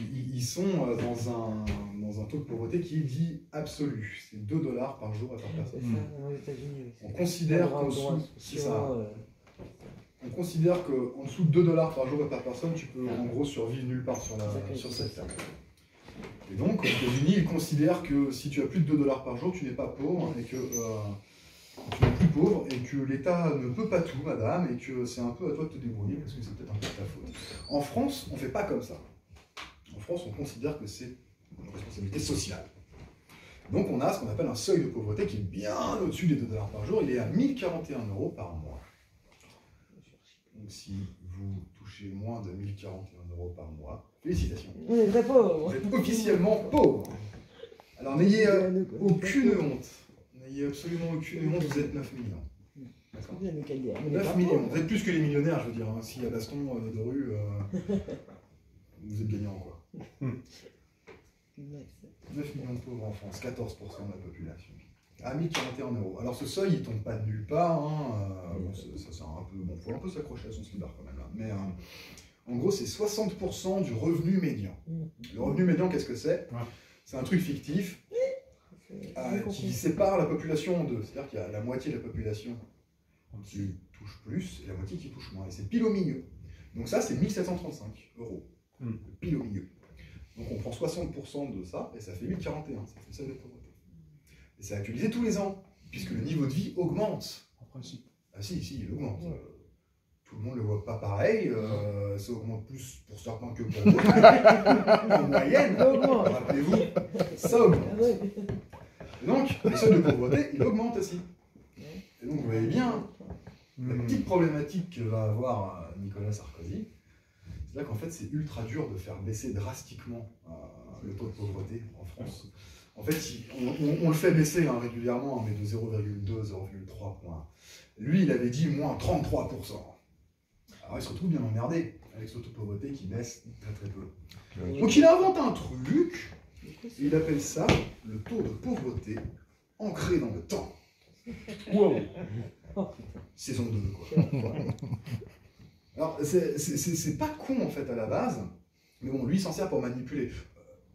ils, ils sont euh, dans un, dans un taux de pauvreté qui est dit absolu. C'est 2 dollars par jour à par personne. On considère Droit qu'en au droit dessous, c'est sociaux, ça. euh, On considère qu'en dessous de 2 dollars par jour et par personne, tu peux en gros survivre nulle part sur, la, sur cette terre. Et donc, aux États-Unis, ils considèrent que si tu as plus de 2 dollars par jour, tu n'es pas pauvre et que euh, tu n'es plus pauvre et que l'État ne peut pas tout, madame, et que c'est un peu à toi de te débrouiller parce que c'est peut-être un peu ta faute. En France, on ne fait pas comme ça. En France, on considère que c'est une responsabilité sociale. Donc, on a ce qu'on appelle un seuil de pauvreté qui est bien au-dessus des 2 dollars par jour. Il est à 1041 euros par mois. Donc si vous touchez moins de 1041 euros par mois, félicitations. On est très pauvres. Vous êtes officiellement pauvre. Alors n'ayez euh, aucune honte. N'ayez absolument aucune honte, vous êtes 9 millions. D'accord 9 millions. Vous êtes plus que les millionnaires, je veux dire. hein. S'il y a Baston euh, de rue, euh, vous êtes gagnant quoi. 9 millions de pauvres en France, 14% de la population. À 1041 euros. Alors ce seuil, il tombe pas de nulle part. hein, euh, bon, ça, un peu. Bon, faut un peu s'accrocher à son slibard quand même là. Mais euh, en gros, c'est 60% du revenu médian. Le revenu médian, qu'est-ce que c'est? Ouais. C'est un truc fictif euh, qui sépare la population en deux. C'est-à-dire qu'il y a la moitié de la population qui touche plus et la moitié qui touche moins. Et c'est pile au milieu. Donc ça, c'est 1735 euros. Hmm. Pile au milieu. Donc on prend 60% de ça et ça fait 1041. Ça fait ça de pauvreté. Et c'est actualisé tous les ans, puisque le niveau de vie augmente. En principe. Ah si, si, il augmente. Euh, tout le monde ne le voit pas pareil. euh, ça augmente plus pour certains que pour d'autres. en moyenne, rappelez-vous, ça augmente. Ah. Et donc, le seuil de pauvreté, il augmente aussi. Et donc, vous voyez bien, la Hmm. petite problématique que va avoir euh, Nicolas Sarkozy, c'est là qu'en fait, c'est ultra dur de faire baisser drastiquement euh, le taux de pauvreté en France. En fait, on, on- on le fait baisser hein, régulièrement, mais de 0,2, 0,3 points. Lui, il avait dit moins 33%. Alors, il se retrouve bien emmerdé avec ce taux de pauvreté qui baisse très très peu. Donc, il invente un truc, et il appelle ça le taux de pauvreté ancré dans le temps. Wow. Saison 2, quoi. Alors, c'est pas con, en fait, à la base, mais bon, lui, il s'en sert pour manipuler.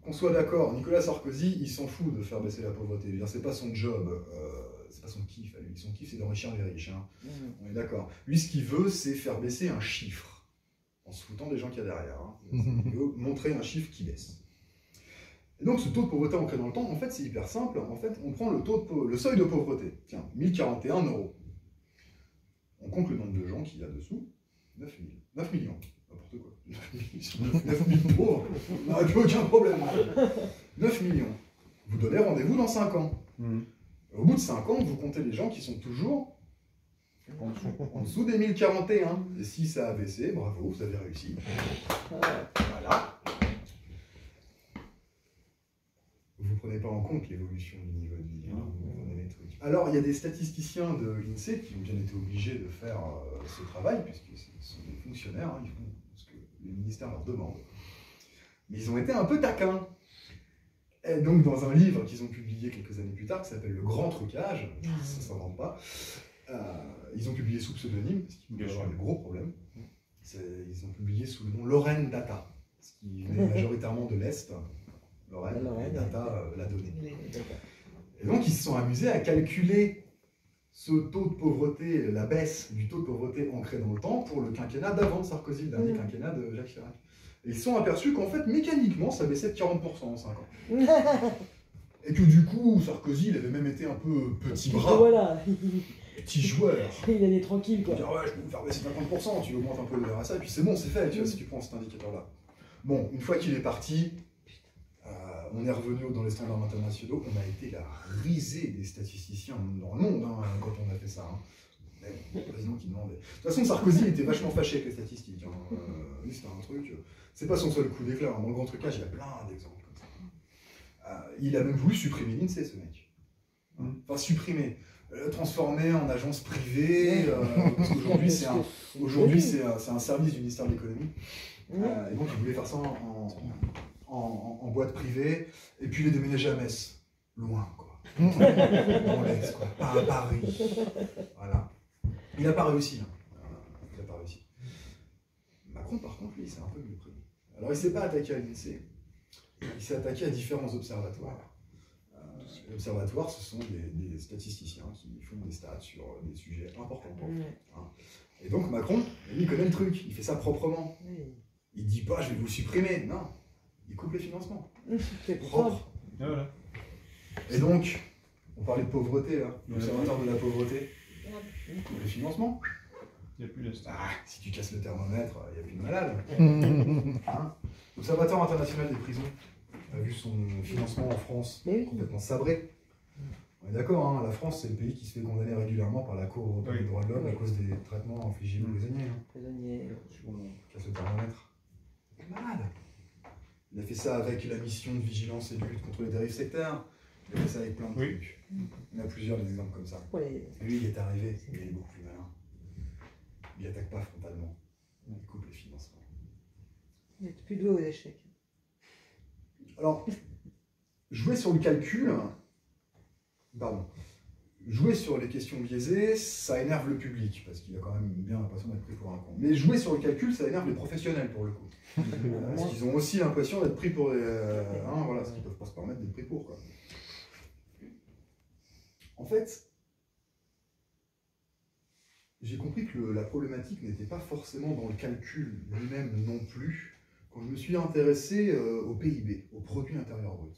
Qu'on soit d'accord, Nicolas Sarkozy, il s'en fout de faire baisser la pauvreté. C'est pas son job, euh, c'est pas son kiff à lui. Son kiff, c'est d'enrichir les riches. hein. On est d'accord. Lui, ce qu'il veut, c'est faire baisser un chiffre, en se foutant des gens qu'il y a derrière. hein. Il veut montrer un chiffre qui baisse. Et donc, ce taux de pauvreté ancré dans le temps, en fait, c'est hyper simple. En fait, on prend le, taux de le seuil de pauvreté. Tiens, 1041 euros. On compte le nombre de gens qu'il y a dessous. 9 000. 9 millions. N'importe quoi. 9 000 pauvres. On n'aurait plus aucun problème. 9 millions. Vous donnez rendez-vous dans 5 ans. Hmm. Au bout de 5 ans, vous comptez les gens qui sont toujours En dessous. en dessous des 1041. Et si ça a baissé, bravo, vous avez réussi. Voilà. Vous ne prenez pas en compte l'évolution du niveau de vie. hein. Alors, il y a des statisticiens de l'INSEE qui ont bien été obligés de faire euh, ce travail, puisque ce sont des fonctionnaires, hein, ils font les ministères leur demandent. mais ils ont été un peu taquins. Et donc, dans un livre qu'ils ont publié quelques années plus tard, qui s'appelle Le Grand Trucage, ça ne s'invente pas, euh, ils ont publié sous pseudonyme, ce qui peut avoir des gros problèmes. C'est- Ils ont publié sous le nom Lorraine Data, ce qui venait majoritairement de l'Est. Lorraine, Data euh, l'a donné. Et donc, ils se sont amusés à calculer ce taux de pauvreté, la baisse du taux de pauvreté ancré dans le temps pour le quinquennat d'avant Sarkozy, le dernier quinquennat de Jacques Chirac. Et ils se sont aperçus qu'en fait, mécaniquement, ça baissait de 40% en 5 ans. Et que du coup, Sarkozy, il avait même été un peu petit bras, Voilà, petit joueur. il allait tranquille Il quoi. dit, Ah ouais, je peux vous faire baisser 50%, tu augmentes un peu le RSA, et puis c'est bon, c'est fait, tu vois, si tu prends cet indicateur-là. Bon, une fois qu'il est parti, on est revenu dans les standards internationaux, on a été la risée des statisticiens dans le monde hein, quand on a fait ça. hein. Le président qui demandait. De toute façon, Sarkozy était vachement fâché avec les statistiques. hein. Euh, lui, c'était un truc. euh, C'est pas son seul coup d'éclat. Dans le grand trucage, il y a plein d'exemples comme ça. Euh, il a même voulu supprimer l'INSEE, ce mec. Hein. Enfin, supprimer. Euh, transformer en agence privée. euh, parce qu'aujourd'hui, c'est un, Aujourd'hui, c'est un, c'est un service du ministère de l'économie. Et donc, ils voulaient faire ça en, en, en- en boîte privée. Et puis, les déménager à Metz. Loin, quoi. Dans l'Est, quoi. Pas à Paris. Voilà. Il n'a pas réussi. hein. Euh, Il n'a pas réussi. Macron, par contre, lui, c'est un peu mieux pris. Alors, il ne s'est pas attaqué à l'INSEE. Il s'est attaqué à différents observatoires. Euh, les observatoires, ce sont des, des statisticiens qui font des stats sur des sujets importants pour Ouais. et donc Macron, lui, il connaît le truc, il fait ça proprement. Il dit pas je vais vous supprimer, non. Il coupe les financements. C'est. Propre. Et voilà. Et donc, on parlait de pauvreté là, Ouais. l'observatoire de la pauvreté. Il coupe les financements. Il n'y a plus d'est. Ah, si tu casses le thermomètre, il n'y a plus de malade. Hein L'Observatoire international des prisons a vu son financement en France complètement sabré. On est d'accord, hein, la France, c'est le pays qui se fait condamner régulièrement par la Cour européenne des droits de l'homme à cause des traitements infligés aux Mm. prisonniers. hein. Prisonnier. casse le thermomètre. Il est malade. Il a fait ça avec la mission de vigilance et de lutte contre les dérives sectaires. Il a fait ça avec plein de Oui. trucs. Il y en a plusieurs des exemples comme ça. Lui, il est arrivé, il est beaucoup plus malin. Il attaque pas frontalement. Il coupe les financements. Il est plus doué aux échecs. Alors, jouer sur le calcul, pardon, jouer sur les questions biaisées, ça énerve le public, parce qu'il a quand même bien l'impression d'être pris pour un con. Mais jouer sur le calcul, ça énerve les professionnels pour le coup. Parce qu'ils ont aussi l'impression d'être pris pour des. euh, hein, voilà, ce qu'ils peuvent pas se permettre d'être pris pour. Quoi. En fait, j'ai compris que le- la problématique n'était pas forcément dans le calcul lui-même non plus, quand je me suis intéressé euh, au PIB, au produit intérieur brut.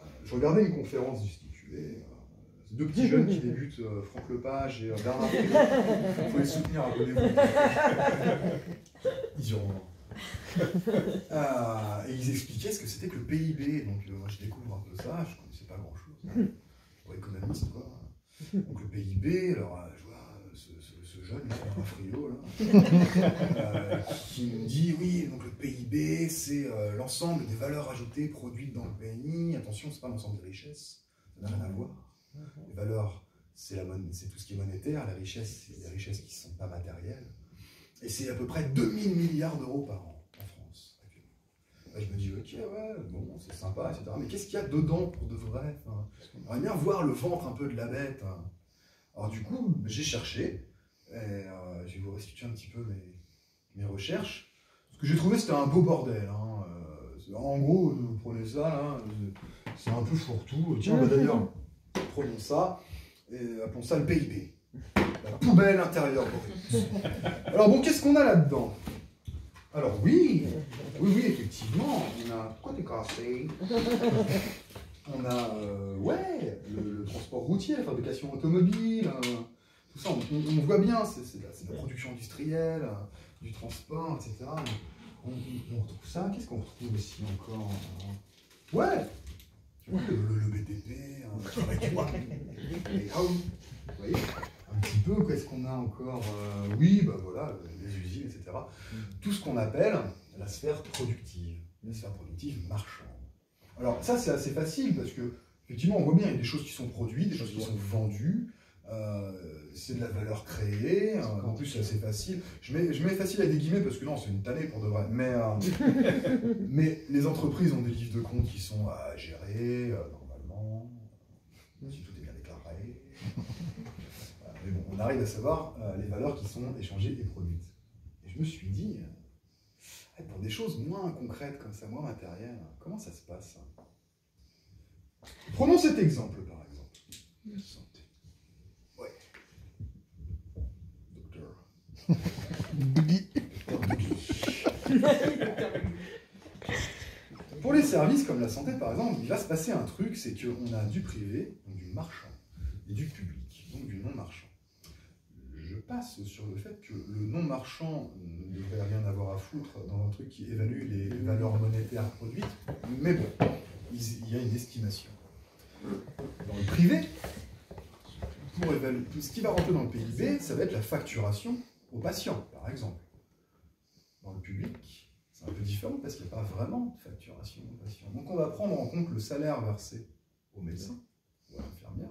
Euh, je regardais une conférence instituée. euh, c'est deux petits jeunes qui débutent, euh, Franck Lepage et euh, Bernard. Il faut les soutenir, abonnez-vous. Ils iront. Euh, et ils expliquaient ce que c'était que le PIB. Donc, euh, moi, je découvre un peu ça. Je connaissais pas grand-chose. Pour économiste, quoi. Donc, le PIB, alors, euh, je vois euh, ce, ce- ce jeune, un frio, là, qui me dit oui, donc le PIB, c'est l'ensemble des valeurs ajoutées produites dans le pays. Attention, c'est pas l'ensemble des richesses. Ça n'a rien à voir. Les valeurs, c'est tout ce qui est monétaire. La richesse, c'est des richesses qui ne sont pas matérielles. Et c'est à peu près 2000 milliards d'euros par an en France. je me dis, ok, bon, c'est sympa, etc. Mais qu'est-ce qu'il y a dedans pour de vrai Enfin, J'aimerais bien voir le ventre un peu de la bête. hein. Alors du coup, j'ai cherché, et euh, je vais vous restituer un petit peu mes, recherches. Ce que j'ai trouvé, c'était un beau bordel. hein. Euh, en gros, prenez ça, là, c'est- c'est un peu fourre-tout. Tiens, bah, d'ailleurs, prenons ça, et appelons ça le PIB. La poubelle intérieure brute. Alors bon, qu'est-ce qu'on a là-dedans? Alors oui, oui, oui, effectivement, on a... Pourquoi t'es cassé On a, euh, ouais, le, le transport routier, la fabrication automobile, euh, tout ça, on, voit bien, c'est de, la- c'est de la production industrielle, euh, du transport, etc. On, on- retrouve ça, qu'est-ce qu'on retrouve aussi encore? Euh, Ouais, le, BTP, hein, le travail ah vous voyez un petit peu, qu'est-ce qu'on a encore Euh, Oui, bah voilà, les usines, etc. Tout ce qu'on appelle la sphère productive, la sphère productive marchande. Alors ça, c'est assez facile parce que, effectivement, on voit bien, il y a des choses qui sont produites, des choses qui sont vendues. Euh, c'est de la valeur créée, euh, en plus c'est assez facile. Je mets, je mets facile avec des guillemets parce que non, c'est une tannée pour de vrai. Mais, euh, mais les entreprises ont des livres de compte qui sont à gérer euh, normalement, si tout est bien déclaré. Mais bon, on arrive à savoir les valeurs qui sont échangées et produites. Et je me suis dit, pour des choses moins concrètes comme ça, moins matérielles, comment ça se passe? Prenons cet exemple par exemple. Santé. Ouais. Docteur. Pour les services comme la santé, par exemple, il va se passer un truc, c'est qu'on a du privé, donc du marchand, et du public, donc du non-marchand. Je passe sur le fait que le non-marchand ne devrait rien avoir à foutre dans un truc qui évalue les valeurs monétaires produites, mais bon, il y a une estimation. Dans le privé, ce qui va rentrer dans le PIB, ça va être la facturation aux patients, par exemple. Dans le public, c'est un peu différent parce qu'il n'y a pas vraiment de facturation aux patients. Donc on va prendre en compte le salaire versé aux médecins, ou à l'infirmière,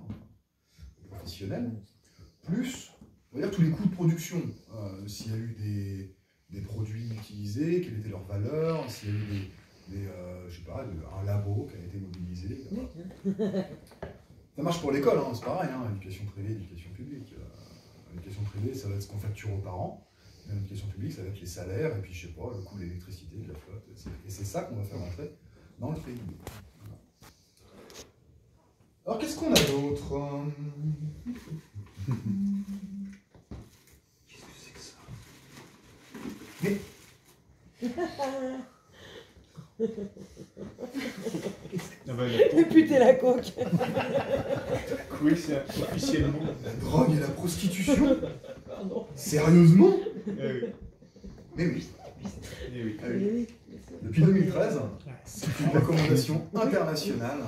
aux professionnels, plus, on va dire, tous les coûts de production. Euh, s'il y a eu des, produits utilisés, quelle était leur valeur, s'il y a eu des, euh, je sais pas, un labo qui a été mobilisé. Ça marche pour l'école, hein, c'est pareil, hein, éducation privée, éducation publique. Euh, éducation privée, ça va être ce qu'on facture aux parents. Et L'éducation publique, ça va être les salaires, et puis je sais pas, le coût de l'électricité, de la flotte. Et c'est ça qu'on va faire entrer dans le. Voilà. Alors qu'est-ce qu'on a d'autre Qu'est-ce que c'est que ça? Mais Ah bah, la Et putain la coque. Oui, c'est officiellement. la drogue et la prostitution Pardon. Sérieusement Eh oui. Mais oui. Eh oui. Ah oui. Depuis 2013, c'est une recommandation internationale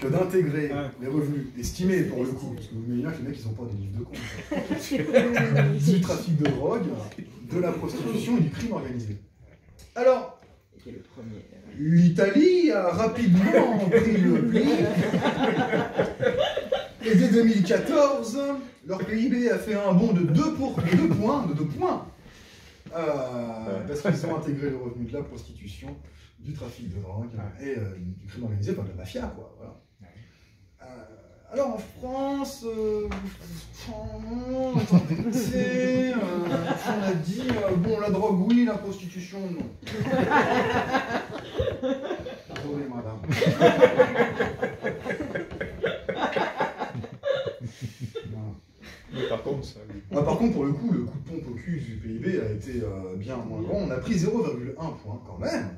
que d'intégrer les revenus estimés pour le coup, parce que vous voyez bien que les mecs ils ont pas des livres de compte, du trafic de drogue, de la prostitution et du crime organisé. Alors, Qui est le premier l'Italie a rapidement pris le pli. Et dès 2014, leur PIB a fait un bond de 2, pour, de deux points, de deux points. Euh, parce qu'ils ont intégré le revenu de la prostitution, du trafic de drogue et euh, du crime organisé, enfin de la mafia, quoi. Voilà. Euh, alors en France, euh, euh, on a dit, euh, bon, la drogue, oui, la prostitution, non. Désolé, madame. Mais par contre, ça. oui. Ah, par contre, pour le coup, le coup de pompe au cul du PIB a été euh, bien moins grand. On a pris 0,1 point quand même.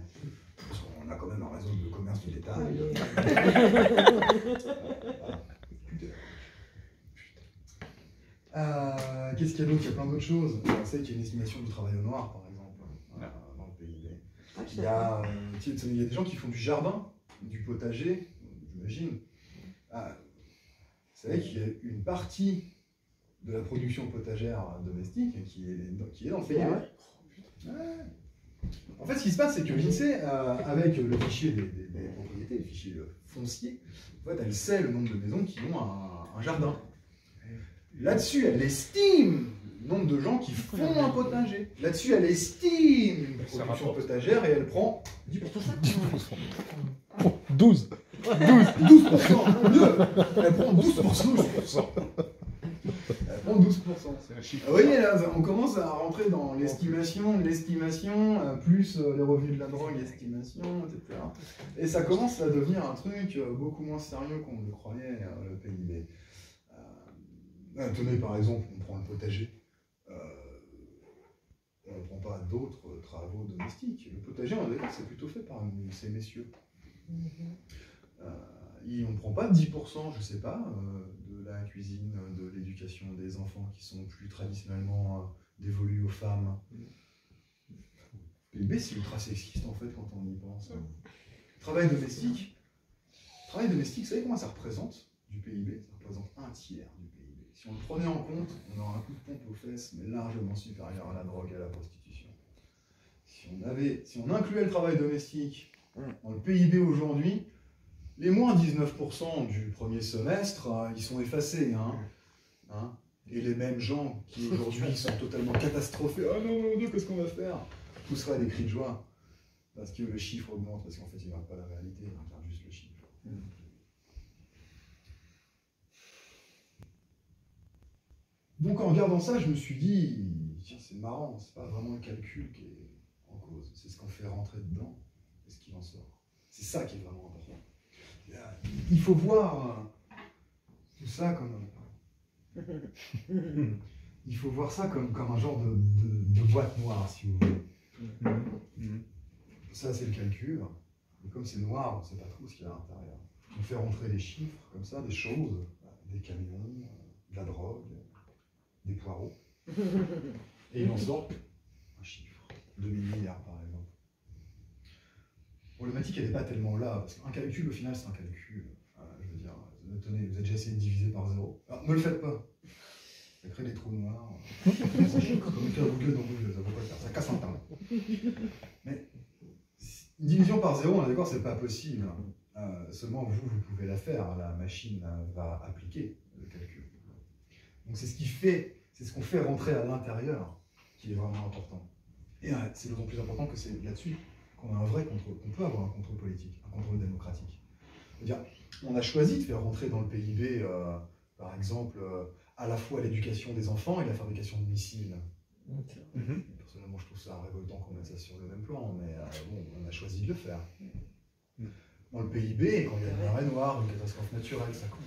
Parce qu'on a quand même un réseau de commerce de détail. Euh, Qu'est-ce qu'il y a d'autre? Il y a plein d'autres choses. On sait qu'il y a une estimation du travail au noir, par exemple, euh, dans le PIB. Il y, a, euh, tu sais, il y a des gens qui font du jardin, du potager, j'imagine. Ah, vous savez qu'il y a une partie de la production potagère domestique qui est, qui est dans le PIB. Ouais. En fait, ce qui se passe, c'est que l'INSEE, euh, avec le fichier des, des- des propriétés, le fichier foncier, en fait, elle sait le nombre de maisons qui ont un, un jardin. Là-dessus, elle estime le nombre de gens qui font un potager. Là-dessus, elle estime une production potagère et elle prend 10%. 12 12% Mieux Elle prend 12%. 12%. Elle prend 12%. C'est un chiffre. Vous voyez, là, on commence à rentrer dans l'estimation, l'estimation, euh, plus euh, les revenus de la drogue, estimation, etc. Et ça commence à devenir un truc euh, beaucoup moins sérieux qu'on ne le croyait, le PIB. Euh, euh, tenez, par exemple, on prend le potager. Euh, on ne prend pas d'autres travaux domestiques. Le potager, on va dire, c'est plutôt fait par ces messieurs. Euh, et on ne prend pas 10%, je sais pas, euh, de la cuisine, de l'éducation des enfants qui sont plus traditionnellement euh, dévolus aux femmes. PIB, c'est ultra sexiste en fait quand on y pense. Travail domestique. Travail domestique, vous savez comment ça représente du PIB Ça représente un tiers du PIB. Si on le prenait en compte, on aurait un coup de pompe aux fesses, mais largement supérieur à la drogue et à la prostitution. Si on, avait, si on incluait le travail domestique dans le PIB aujourd'hui, les moins 19% du premier semestre, euh, ils sont effacés. Hein. hein, et les mêmes gens qui aujourd'hui sont totalement catastrophés, oh non mon Dieu, qu'est-ce qu'on va faire? Pousseraient des cris de joie parce que le chiffre augmente, parce qu'en fait ils ne regardent pas la réalité, ils regardent juste le chiffre. Donc en regardant ça, je me suis dit, tiens, c'est marrant, c'est pas vraiment le calcul qui est en cause, c'est ce qu'on fait rentrer dedans et ce qui en sort. C'est ça qui est vraiment important. Il faut voir tout ça comme. Il faut voir ça comme, comme un genre de, de- de boîte noire, si vous voulez. Ça, c'est le calcul. Et comme c'est noir, on ne sait pas trop ce qu'il y a à l'intérieur. On fait rentrer des chiffres, comme ça, des choses, des camions, de la drogue, des poireaux. Et il en sort un chiffre, 2000 milliards par exemple. La problématique, elle n'est pas tellement là, parce qu'un calcul, au final, c'est un calcul. Euh, je veux dire, tenez, vous avez déjà essayé de diviser par zéro. Alors, ne le faites pas. Ça crée des trous noirs. Comme faire Google dans Google, ça ne pas le faire, ça casse Internet. Mais une division par zéro, on est d'accord, c'est pas possible. Euh, seulement vous, vous pouvez la faire. La machine va appliquer le calcul. Donc c'est ce qui fait, c'est ce qu'on fait rentrer à l'intérieur qui est vraiment important. Et euh, c'est d'autant plus important que c'est là-dessus qu'on a un vrai contrôle, qu'on peut avoir un contrôle politique, un contrôle démocratique. On a choisi de faire rentrer dans le PIB, euh, par exemple, euh, à la fois l'éducation des enfants et la fabrication de missiles. Personnellement, je trouve ça révoltant qu'on mette ça sur le même plan, mais euh, bon, on a choisi de le faire. Dans le PIB, quand il y a une marée noire, une catastrophe naturelle, ça compte.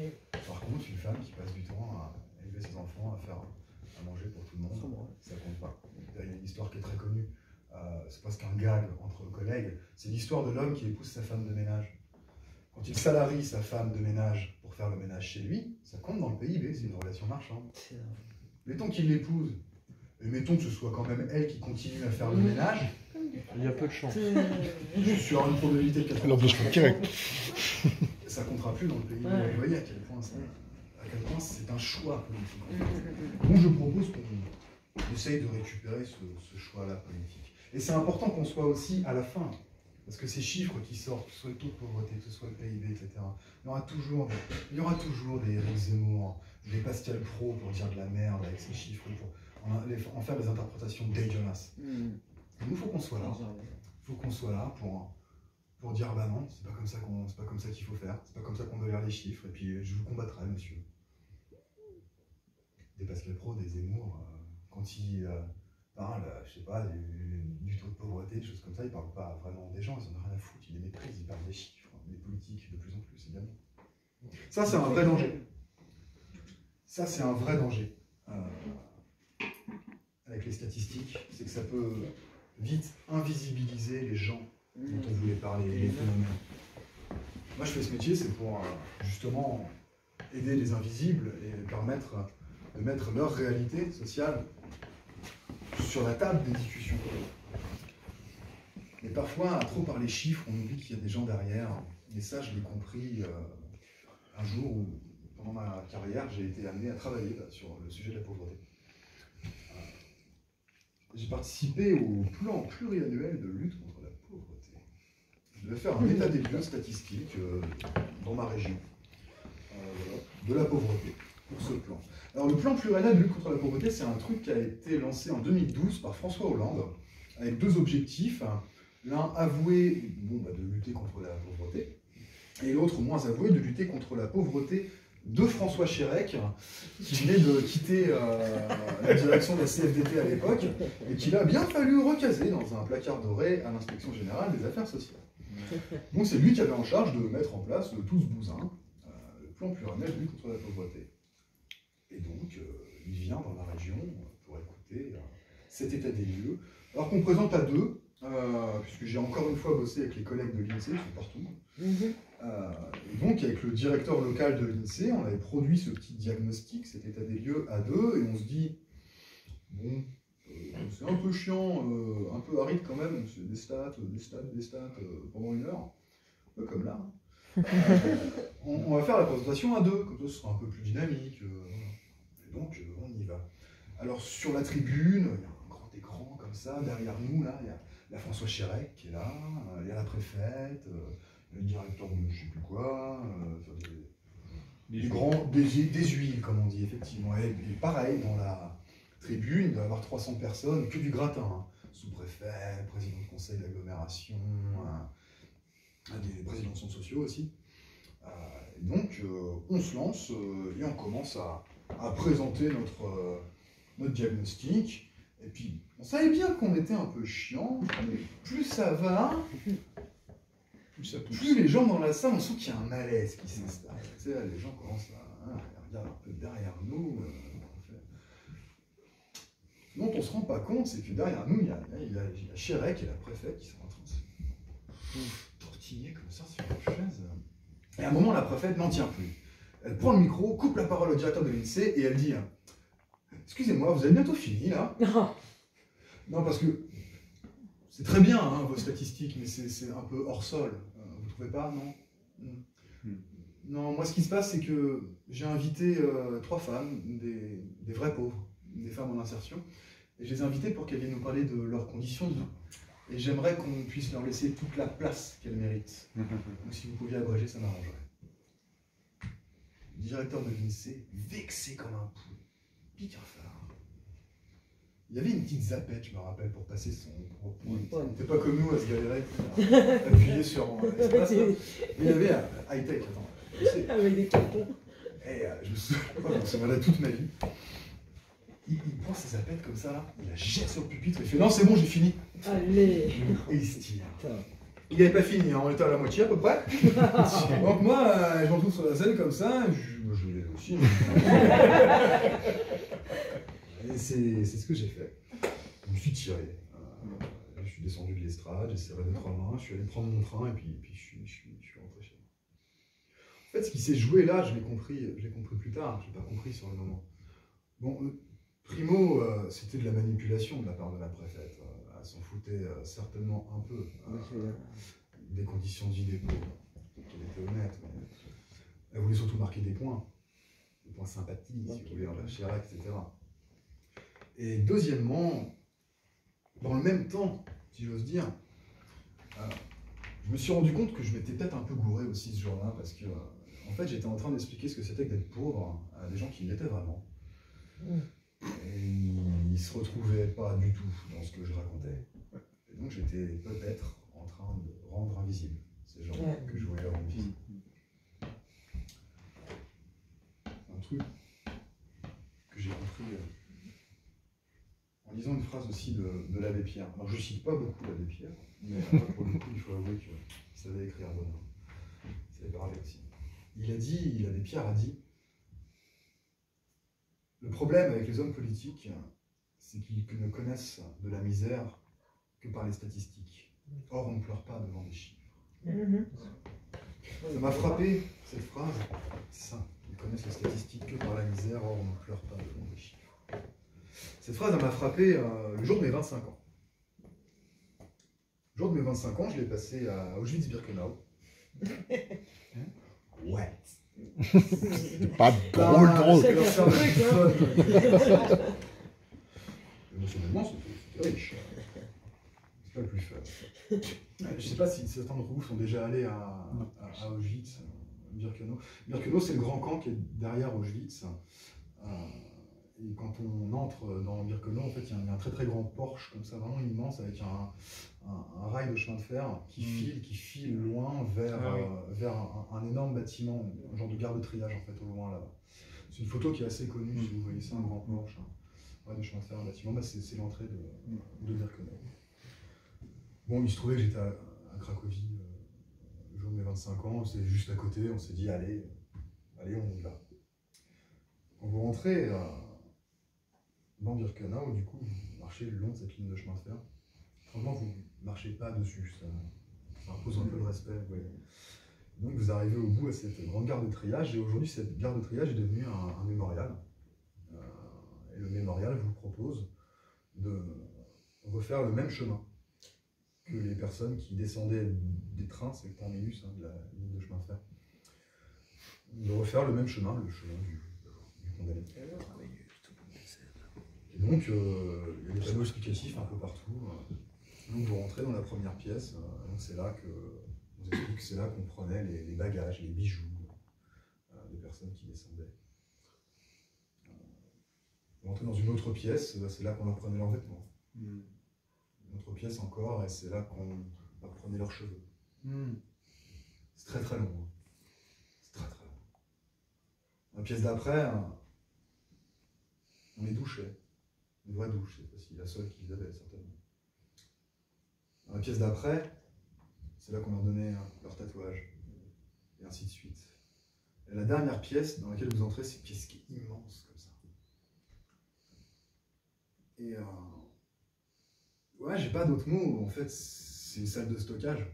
Oui. Par contre, une femme qui passe du temps à élever ses enfants, à faire à manger pour tout le monde, ça compte pas. Il y a une histoire qui est très connue, euh, c'est presque un gag entre collègues, c'est l'histoire de l'homme qui épouse sa femme de ménage. Quand il salarie sa femme de ménage pour faire le ménage chez lui, ça compte dans le PIB, c'est une relation marchande. Mettons qu'il l'épouse, et mettons que ce soit quand même elle qui continue à faire le ménage, Il y a peu de chance. je suis sur une probabilité de 80%. Ça comptera plus dans le PIB. Ouais. Vous voyez à quel point c'est un choix politique. en fait. Donc je propose qu'on essaye de récupérer ce, ce choix-là politique. Et c'est important qu'on soit aussi à la fin. Parce que ces chiffres qui sortent, que ce soit le taux de pauvreté, que ce soit le PIB, etc., il y aura toujours des, il y aura toujours des Éric Zemmour, des Pascal Pro pour dire de la merde avec ces chiffres, pour en, les- en faire des interprétations dégueulasses. Il nous faut qu'on soit là. Il faut qu'on soit là pour, pour dire bah non, c'est pas comme ça qu'on pas comme ça qu'il faut faire, c'est pas comme ça qu'on doit lire les chiffres, et puis euh, je vous combattrai, monsieur. Des Pascal Pro, des Zemmour, euh, quand ils euh, parlent, euh, je sais pas, du, taux de pauvreté, des choses comme ça, ils parlent pas vraiment des gens, ils en ont rien à foutre, ils les méprisent, ils parlent des chiffres, des politiques de plus en plus, bien. Ça, c'est un vrai danger. Ça, c'est un vrai danger. Avec les statistiques, c'est que ça peut vite invisibiliser les gens dont on voulait parler, les phénomènes. Moi, je fais ce métier, c'est pour euh, justement aider les invisibles et permettre de mettre leur réalité sociale sur la table des discussions. Mais parfois, à trop parler chiffres, on oublie qu'il y a des gens derrière. Et ça, je l'ai compris euh, un jour où, pendant ma carrière, j'ai été amené à travailler sur le sujet de la pauvreté. Euh, J'ai participé au plan pluriannuel de lutte contre. Je devais faire un état des lieux statistique euh, dans ma région euh, de la pauvreté pour ce plan. Alors le plan pluriannuel de lutte contre la pauvreté, c'est un truc qui a été lancé en 2012 par François Hollande avec deux objectifs. L'un avoué bon, bah, de lutter contre la pauvreté et l'autre moins avoué de lutter contre la pauvreté de François Chérec, qui venait de quitter euh, la direction de la CFDT à l'époque et qu'il a bien fallu recaser dans un placard doré à l'inspection générale des affaires sociales. Donc c'est lui qui avait en charge de mettre en place le tous bousin, euh, le plan pluriannuel de lutte contre la pauvreté. Et donc euh, il vient dans la région pour écouter euh, cet état des lieux. Alors qu'on présente à deux, euh, puisque j'ai encore une fois bossé avec les collègues de l'INSEE, qui sont partout. Euh, et donc, avec le directeur local de l'INSEE, on avait produit ce petit diagnostic, cet état des lieux à deux, et on se dit, bon, c'est un peu chiant, euh, un peu aride quand même, c'est des stats, des stats, des stats euh, pendant une heure, un peu comme là. Euh, on, on va faire la présentation à deux, comme ça ce sera un peu plus dynamique. euh, et donc, euh, on y va. Alors, sur la tribune, il y a un grand écran comme ça, derrière nous, là, il y a la François Chérec qui est là, euh, il y a la préfète, euh, le directeur de je sais plus quoi, euh, des- des, grands, des, des huiles, comme on dit, effectivement. Et, et pareil, dans la tribune, il doit y avoir 300 personnes, que du gratin. hein. Sous-préfet, président de conseil d'agglomération, un des présidents de centres sociaux aussi. Euh, et donc, euh, on se lance euh, et on commence à, à présenter notre, euh, notre diagnostic. Et puis, on savait bien qu'on était un peu chiant, mais plus ça va, Plus ça pousse. plus les gens dans la salle, on sent qu'il y a un malaise qui s'installe. Tu sais, les gens commencent à, hein, ils regardent un peu derrière nous. euh, on fait- Ce dont on ne se rend pas compte, c'est que derrière nous, il y a, il y a, il y a Chérec et la préfète qui sont en train de se tortiller comme ça sur une chaise. Et à un moment, la préfète n'en tient plus. Elle prend le micro, coupe la parole au directeur de l'INSEE et elle dit Excusez-moi, vous avez bientôt fini là Non. Parce que c'est très bien hein, vos statistiques, mais c'est un peu hors sol. Euh, vous trouvez pas Non? Hmm. Non, moi ce qui se passe, c'est que j'ai invité euh, trois femmes, des, des vrais pauvres, des femmes en insertion, et je les ai invitées pour qu'elles viennent nous parler de leurs conditions de vie. Et j'aimerais qu'on puisse leur laisser toute la place qu'elles méritent. Donc si vous pouviez abréger, ça m'arrangerait. Directeur de l'INSEE, vexé comme un poulet, Picard Il y avait une petite zapette, je me rappelle, pour passer son propos. Ouais. C'était pas comme nous à se galérer, à appuyer sur euh, l'espace. Mais il y avait euh, high-tech, attends. Avec des cartons. Et euh, je me souviens, souviendrai toute ma vie. Il, il prend ses zapettes comme ça, là, il la jette sur le pupitre, il fait Non, c'est bon, j'ai fini. Allez. Et il se tire. Il n'avait pas fini, hein, on était à la moitié à peu près. Donc moi, euh, je me retrouve sur la scène comme ça, je, je l'ai aussi. Et c'est c'est ce que j'ai fait. Je me suis tiré. Euh, je suis descendu de l'estrade, j'ai serré deux trois mains, je suis allé prendre mon train et puis, puis je, suis, je, suis, je suis rentré chez moi. En fait, ce qui s'est joué là, je l'ai compris, je compris plus tard, je l'ai pas compris sur le moment. Bon, euh, primo, euh, c'était de la manipulation de la part de la préfète. Euh, elle s'en foutait euh, certainement un peu euh, des conditions de vie des pauvres. Elle était honnête, mais elle voulait surtout marquer des points, des points sympathiques, si vous voulez, envers Chirac, etc. Et deuxièmement, dans le même temps, si j'ose dire, euh, je me suis rendu compte que je m'étais peut-être un peu gouré aussi ce jour-là, parce que, en fait, j'étais en train d'expliquer ce que c'était que d'être pauvre à des gens qui l'étaient vraiment. Mm. Et ils se retrouvaient pas du tout dans ce que je racontais. Et donc j'étais peut-être en train de rendre invisible ces gens Ouais. que je voulais rendre visibles. Un truc que j'ai compris euh, en lisant une phrase aussi de, de l'abbé Pierre. Alors je cite pas beaucoup l'abbé Pierre, mais euh, pour le coup il faut avouer qu'il savait écrire bonhomme. Il savait parler aussi. Il a dit, l'abbé Pierre a dit, le problème avec les hommes politiques, c'est qu'ils ne connaissent de la misère que par les statistiques. Or, on ne pleure pas devant des chiffres. Ça m'a frappé, cette phrase. C'est ça. Ils connaissent les statistiques que par la misère, or on ne pleure pas devant des chiffres. Cette phrase, m'a frappé euh, le jour de mes 25 ans. Le jour de mes 25 ans, je l'ai passé à Auschwitz-Birkenau. Ouais. C'est pas drôle, Ah, drôle. c'est c'était riche. C'est pas le plus fun. Je sais pas si certains d'entre vous sont déjà allés à, à, à Auschwitz, Birkenau. Birkenau, c'est le grand camp qui est derrière Auschwitz. Euh, et quand on entre dans Birkenau, en fait, il y, a un- il y a un très très grand porche, comme ça, vraiment immense, avec un, un- un rail de chemin de fer qui Mm. file, qui file loin vers, Ah oui. euh, vers un, un énorme bâtiment, un genre de gare de triage, en fait, au loin là-bas. C'est une photo qui est assez connue, si vous voyez ça, un grand porche, un rail de chemin de fer, un bâtiment, bah, c'est l'entrée de, de Birkenau. Bon, il se trouvait que j'étais à, à Cracovie euh, le jour de mes 25 ans, c'est juste à côté, on s'est dit, allez, allez, on y va. Quand vous rentrez euh, dans Birkenau, du coup, vous marchez le long de cette ligne de chemin de fer. Franchement, vous marchez pas dessus, ça, ça impose un peu de respect. Donc vous arrivez au bout à cette grande gare de triage, et aujourd'hui, cette gare de triage est devenue un, un mémorial. Euh, et le mémorial vous propose de refaire le même chemin que les personnes qui descendaient des trains, c'est le terminus hein, de la ligne de chemin de fer, de refaire le même chemin, le chemin du, du condamné. Et donc, euh, il y a des panneaux explicatifs un peu partout. euh. Donc, vous rentrez dans la première pièce, euh, donc c'est là que on vous explique que c'est là qu'on prenait les, les bagages, les bijoux euh, des personnes qui descendaient. Euh, on rentrait dans une autre pièce, euh, c'est là qu'on leur prenait leurs vêtements. Hmm. Une autre pièce encore, et c'est là qu'on leur prenait leurs cheveux. Hmm. C'est très très long. hein. C'est très très long. La pièce d'après, hein, on les douchait. Une vraie douche, c'est la seule qu'ils avaient certainement. Dans la pièce d'après, c'est là qu'on leur donnait hein, leur tatouage, et ainsi de suite. Et la dernière pièce dans laquelle vous entrez, c'est une pièce qui est immense comme ça. Et euh, ouais, j'ai pas d'autres mots. En fait, c'est une salle de stockage.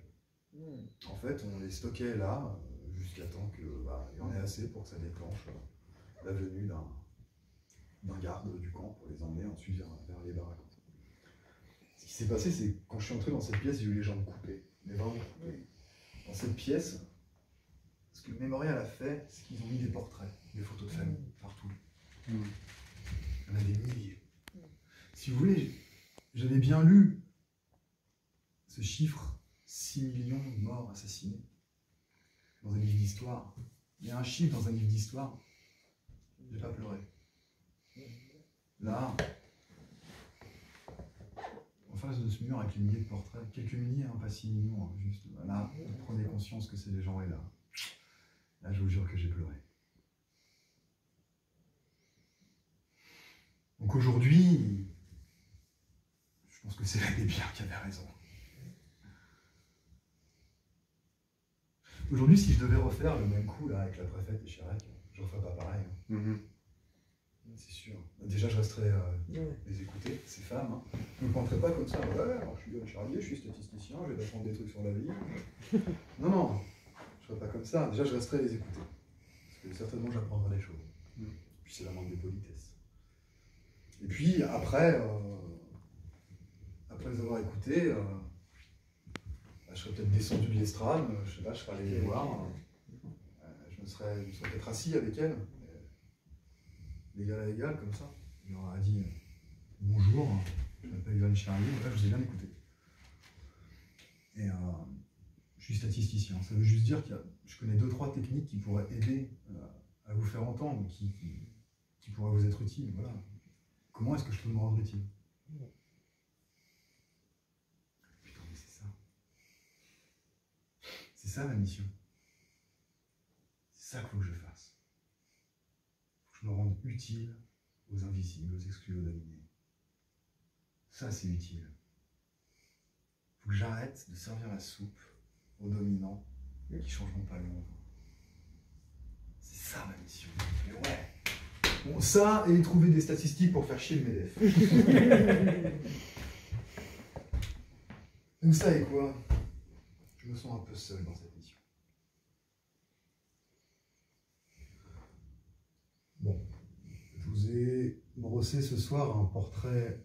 Hmm. En fait, on les stockait là euh, jusqu'à temps qu'il y en ait assez pour que ça déclenche euh, la venue d'un d'un garde du camp pour les emmener ensuite vers, vers les baraques. Ce qui s'est passé, c'est que quand je suis entré dans cette pièce, j'ai eu les jambes coupées, mais vraiment coupées. Dans cette pièce, ce que le mémorial a fait, c'est qu'ils ont mis des portraits, des photos de famille partout. Il y en a des milliers. Si vous voulez, j'avais bien lu ce chiffre 6 millions de morts assassinés dans un livre d'histoire. Il y a un chiffre dans un livre d'histoire, j'ai pas pleuré. Là, face de ce mur avec les milliers de portraits, quelques milliers, hein, pas 6 millions, hein, juste. Là, vous prenez conscience que c'est des gens et là. Là, je vous jure que j'ai pleuré. Donc aujourd'hui, je pense que c'est l'abbé Pierre qui avait raison. Aujourd'hui, si je devais refaire le même coup là avec la préfète et Chirac, je referais pas pareil. hein. Mhm. C'est sûr. Déjà, je resterais euh, Ouais. les écouter, ces femmes. Hein. Je ne me pointerais pas comme ça. Ouais, alors je suis Yann Charlier, je suis statisticien, je vais apprendre des trucs sur la vie. non, non, je ne serais pas comme ça. Déjà, je resterais les écouter. Parce que certainement, j'apprendrai des choses. Mm. Puis c'est la manque des politesses. Et puis, après, euh, après les avoir écoutés, euh, bah, je serais peut-être descendu de l'estrade, je sais pas, je serais allé les voir. Je me serais, serais peut-être assis avec elles. D'égal à égal, comme ça. Il leur a dit euh, bonjour, je m'appelle Ivan Charlier, là je vous ai bien écouté. Et euh, je suis statisticien. Ça veut juste dire que je connais deux, trois techniques qui pourraient aider euh, à vous faire entendre, qui, qui, qui pourraient vous être utiles. Voilà. Comment est-ce que je peux me rendre utile? Putain, mais c'est ça. C'est ça ma mission. C'est ça qu'il faut que je fasse. Je me rende utile aux invisibles, aux exclus, aux dominés. Ça, c'est utile. Faut que j'arrête de servir la soupe aux dominants qui changeront pas le monde. C'est ça ma mission. Mais ouais. Bon, ça et trouver des statistiques pour faire chier le MEDEF. Et vous savez quoi? Je me sens un peu seul dans cette mission. Bon, je vous ai brossé ce soir un portrait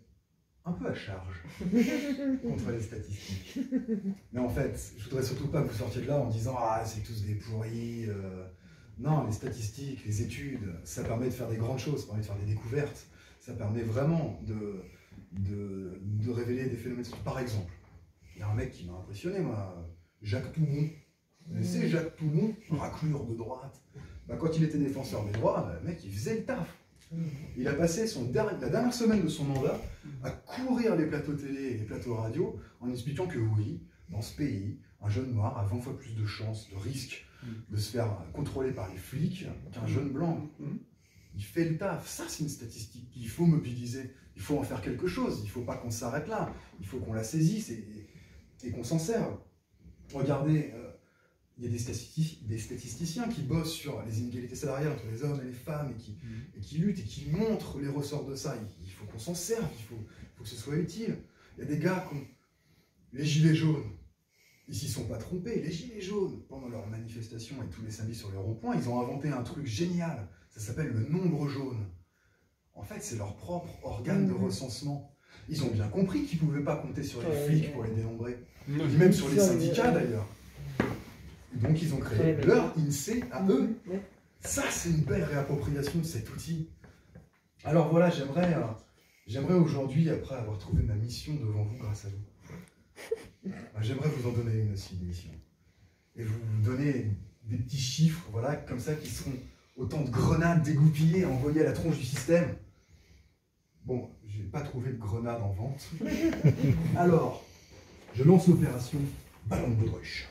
un peu à charge contre les statistiques. Mais en fait, je voudrais surtout pas que vous sortiez de là en disant Ah, c'est tous des pourris. euh. Non, les statistiques, les études, ça permet de faire des grandes choses, ça permet de faire des découvertes, ça permet vraiment de, de, de révéler des phénomènes. Par exemple, il y a un mec qui m'a impressionné, moi, Jacques Toubon. Vous connaissez Jacques Toubon, raclure de droite. Bah, quand il était défenseur des droits, bah, le mec, il faisait le taf. Il a passé son la dernière semaine de son mandat à courir les plateaux télé et les plateaux radio en expliquant que oui, dans ce pays, un jeune noir a 20 fois plus de chances, de risque de se faire contrôler par les flics qu'un jeune blanc. Il fait le taf. Ça, c'est une statistique qu'il faut mobiliser. Il faut en faire quelque chose. Il ne faut pas qu'on s'arrête là. Il faut qu'on la saisisse et, et qu'on s'en serve. Regardez, euh, il y a des, statisti- des statisticiens qui bossent sur les inégalités salariales entre les hommes et les femmes et qui, et qui luttent et qui montrent les ressorts de ça. Il, il faut qu'on s'en serve. Il faut, que ce soit utile. Il y a des gars qui ont les gilets jaunes. Ils s'y sont pas trompés. Les gilets jaunes, pendant leur manifestation et tous les samedis sur les ronds-points, ils ont inventé un truc génial. Ça s'appelle le nombre jaune. En fait, c'est leur propre organe de Mhm. recensement. Ils ont bien compris qu'ils pouvaient pas compter sur les flics pour les dénombrer. Ni même sur les syndicats ouais. d'ailleurs. Donc ils ont créé mais- leur INSEE à eux. Ouais. Ça, c'est une belle réappropriation de cet outil. Alors voilà, j'aimerais, euh, j'aimerais aujourd'hui, après avoir trouvé ma mission devant vous grâce à vous, euh, j'aimerais vous en donner une aussi, une mission. Et vous donner des petits chiffres, voilà, comme ça, qui seront Autant de grenades dégoupillées envoyées à la tronche du système. Bon, j'ai pas trouvé de grenades en vente. Alors, je lance l'opération Ballon de baudruche.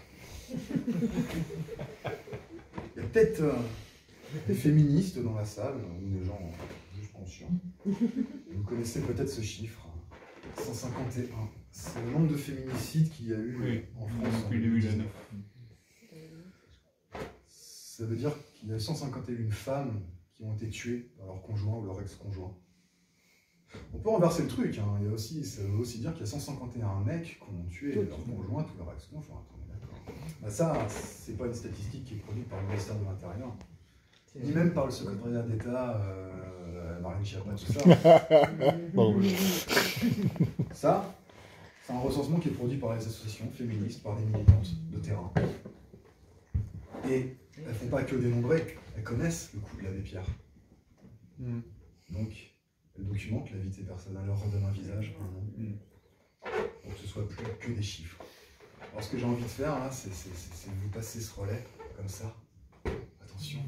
Il y a peut-être euh, des féministes dans la salle, ou des gens juste conscients. Vous connaissez peut-être ce chiffre, 151. C'est le nombre de féminicides qu'il y a eu Oui, en France depuis 2019. Ça veut dire qu'il y a 151 femmes qui ont été tuées par leur conjoint ou leur ex-conjoint. On peut renverser le truc, hein. Il y a aussi, ça veut aussi dire qu'il y a 151 mecs qui ont tué leur conjoint ou leur ex-conjoint. Bah ça, c'est pas une statistique qui est produite par le ministère de l'Intérieur, ni même par le secrétariat d'État, euh, Marine Schiappa, tout ça. Ça, c'est un recensement qui est produit par les associations féministes, par des militantes de terrain. Et elles font pas que dénombrer, elles connaissent le coup de l'abbé Pierre. Mm. Donc, elles documentent la vie de ces personnes, elles leur redonnent un visage, un nom, Mm. pour que ce soit plus que des chiffres. Alors, ce que j'ai envie de faire, là, c'est vous passer ce relais, comme ça. Attention.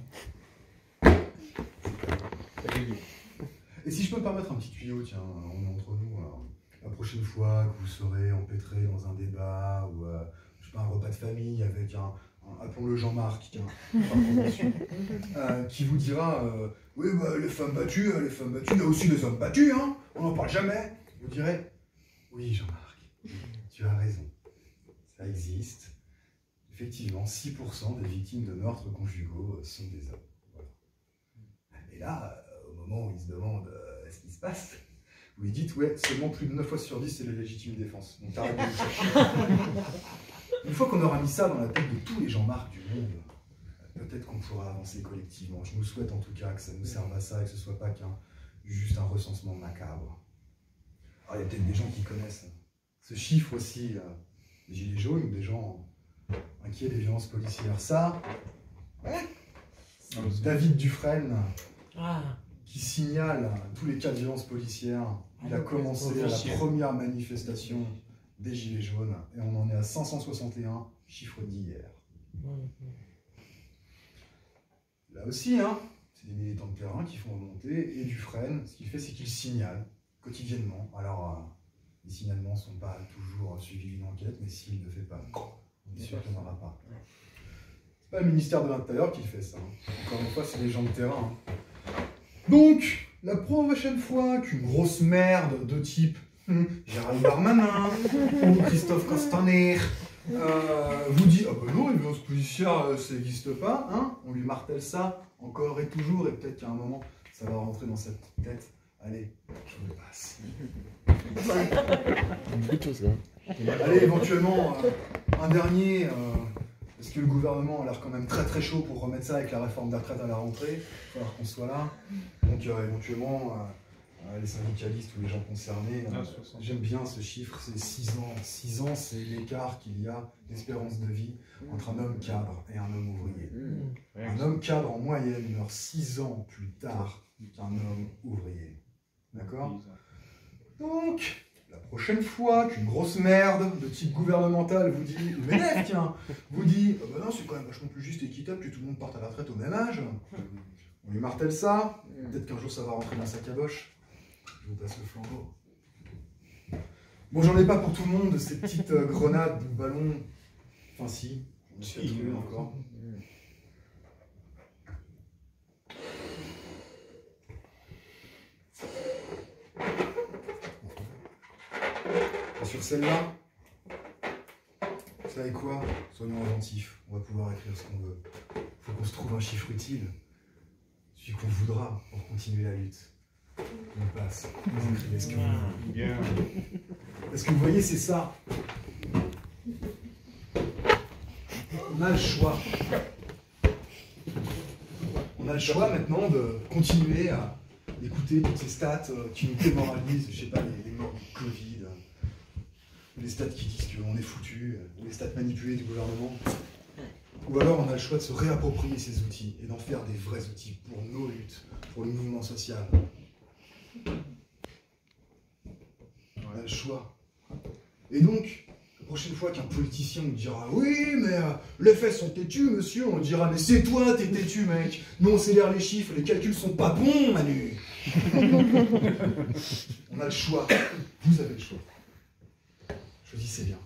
Et si je peux me permettre un petit tuyau, tiens, on est entre nous. alors, la prochaine fois que vous serez empêtré dans un débat ou euh, je sais pas, un repas de famille avec un, un- appelons-le Jean-Marc, euh, qui vous dira euh, Oui, bah, les femmes battues, euh, les femmes battues, il y a aussi les hommes battus, hein, on n'en parle jamais. Vous direz Oui, Jean-Marc, tu as raison, ça existe. Effectivement, 6% des victimes de meurtres conjugaux euh, sont des hommes. Voilà. Et là, euh, au moment où il se demande euh, ce qui se passe, vous lui dites, ouais, seulement plus de 9 fois sur 10, c'est la légitime défense. Donc arrête de. Une fois qu'on aura mis ça dans la tête de tous les Jean-Marc du monde, peut-être qu'on pourra avancer collectivement. Je nous souhaite en tout cas que ça nous serve à ça et que ce soit pas qu'un juste un recensement macabre. Alors, il y a peut-être des gens qui connaissent ce chiffre aussi, euh, des gilets jaunes, ou des gens inquiets des violences policières. Ça, Ah, c'est- David Dufresne, Ah, qui signale tous les cas de violence policière. Il a commencé à la première manifestation des Gilets jaunes et on en est à 561, chiffre d'hier. Là aussi, hein, c'est des militants de terrain qui font remonter et Dufresne, ce qu'il fait, c'est qu'il signale quotidiennement. Alors, les signalements ne sont pas toujours suivis d'une enquête, mais s'il ne le fait pas, on est sûr qu'il n'y en aura pas. C'est pas le ministère de l'Intérieur qui fait ça. hein. Encore une fois, c'est les gens de terrain. hein. Donc, la prochaine fois qu'une grosse merde de type hum, Gérald Darmanin ou Christophe Castaner euh, vous dit Ah ben non, les violences policières, euh, ça n'existe pas, hein on lui martèle ça encore et toujours, et peut-être qu'à un moment, ça va rentrer dans sa petite tête. Allez, je vous le passe. Beaucoup de choses, quand même. Allez, éventuellement, euh, un dernier, euh, parce que le gouvernement a l'air quand même très très chaud pour remettre ça avec la réforme des retraites à la rentrée. Il va falloir qu'on soit là. Donc, euh, éventuellement, les syndicalistes ou les gens concernés, euh, Ah, 60. j'aime bien ce chiffre, c'est 6 ans. 6 ans, c'est l'écart qu'il y a d'espérance de vie entre un homme cadre et un homme ouvrier. Un homme cadre, en moyenne, meurt 6 ans plus tard qu'un homme ouvrier. D'accord donc, la prochaine fois qu'une grosse merde de type gouvernemental vous dit, ou m'énerve, tiens, vous dit, bah non, c'est quand même vachement plus juste et équitable que tout le monde parte à la retraite au même âge, on lui martèle ça, peut-être qu'un jour ça va rentrer dans sa caboche, je vous passe le flambeau. Bon, j'en ai pas pour tout le monde, ces petites euh, grenades ou ballons, enfin si, j'en ai Si. encore. Et sur celle-là, vous savez quoi? Soyons inventifs, on va pouvoir écrire ce qu'on veut. Faut qu'on se trouve un chiffre utile, celui qu'on voudra pour continuer la lutte. On passe, vous écrivez ce que vous voulez. Bien. Parce que vous voyez, c'est ça. On a le choix. On a le choix maintenant de continuer à écouter toutes ces stats euh, qui nous démoralisent, je sais pas, les, les morts du Covid, les stats qui disent qu'on est foutu, euh, ou les stats manipulés du gouvernement. Ou alors on a le choix de se réapproprier ces outils et d'en faire des vrais outils pour nos luttes, pour le mouvement social. On a le choix. Et donc, la prochaine fois qu'un politicien nous dira Oui, mais euh, les faits sont têtus, monsieur, on dira Mais c'est toi, t'es têtu, mec. Nous, on sait lire les chiffres, les calculs sont pas bons, Manu. on a le choix. Vous avez le choix. Choisissez bien.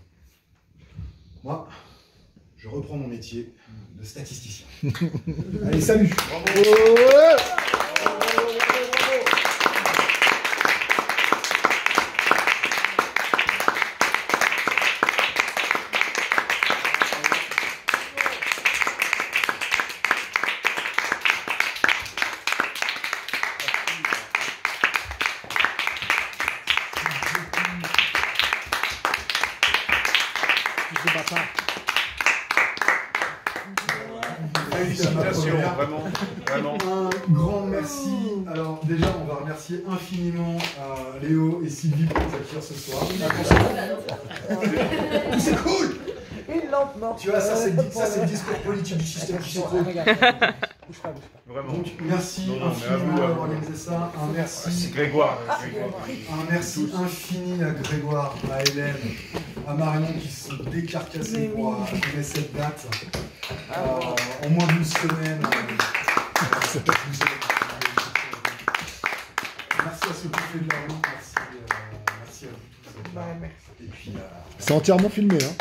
Moi, je reprends mon métier de statisticien. Allez, salut de bâtard. Félicitations, vraiment, vraiment. Un grand merci. Alors déjà, on va remercier infiniment euh, Léo et Sylvie pour nous accueillir ce soir. C'est cool Une lampe morte. Tu vois, ça c'est le, ça, c'est le discours politique du système qui Attention, s'écroule. regarde. Bouge pas, bouge pas. Vraiment. Donc merci Non, non, infiniment d'avoir organisé ça. Un C'est merci. Grégoire. Ah, Grégoire. Un merci infini à Grégoire, à Hélène, à Marion qui se sont décarcassés pour oui. euh, donner cette date. Ah, Euh, en moins d'une semaine. euh, Merci à ceux qui fait de la route, merci, euh, merci à vous. tous. bah, merci. Et puis, euh, C'est entièrement filmé, hein.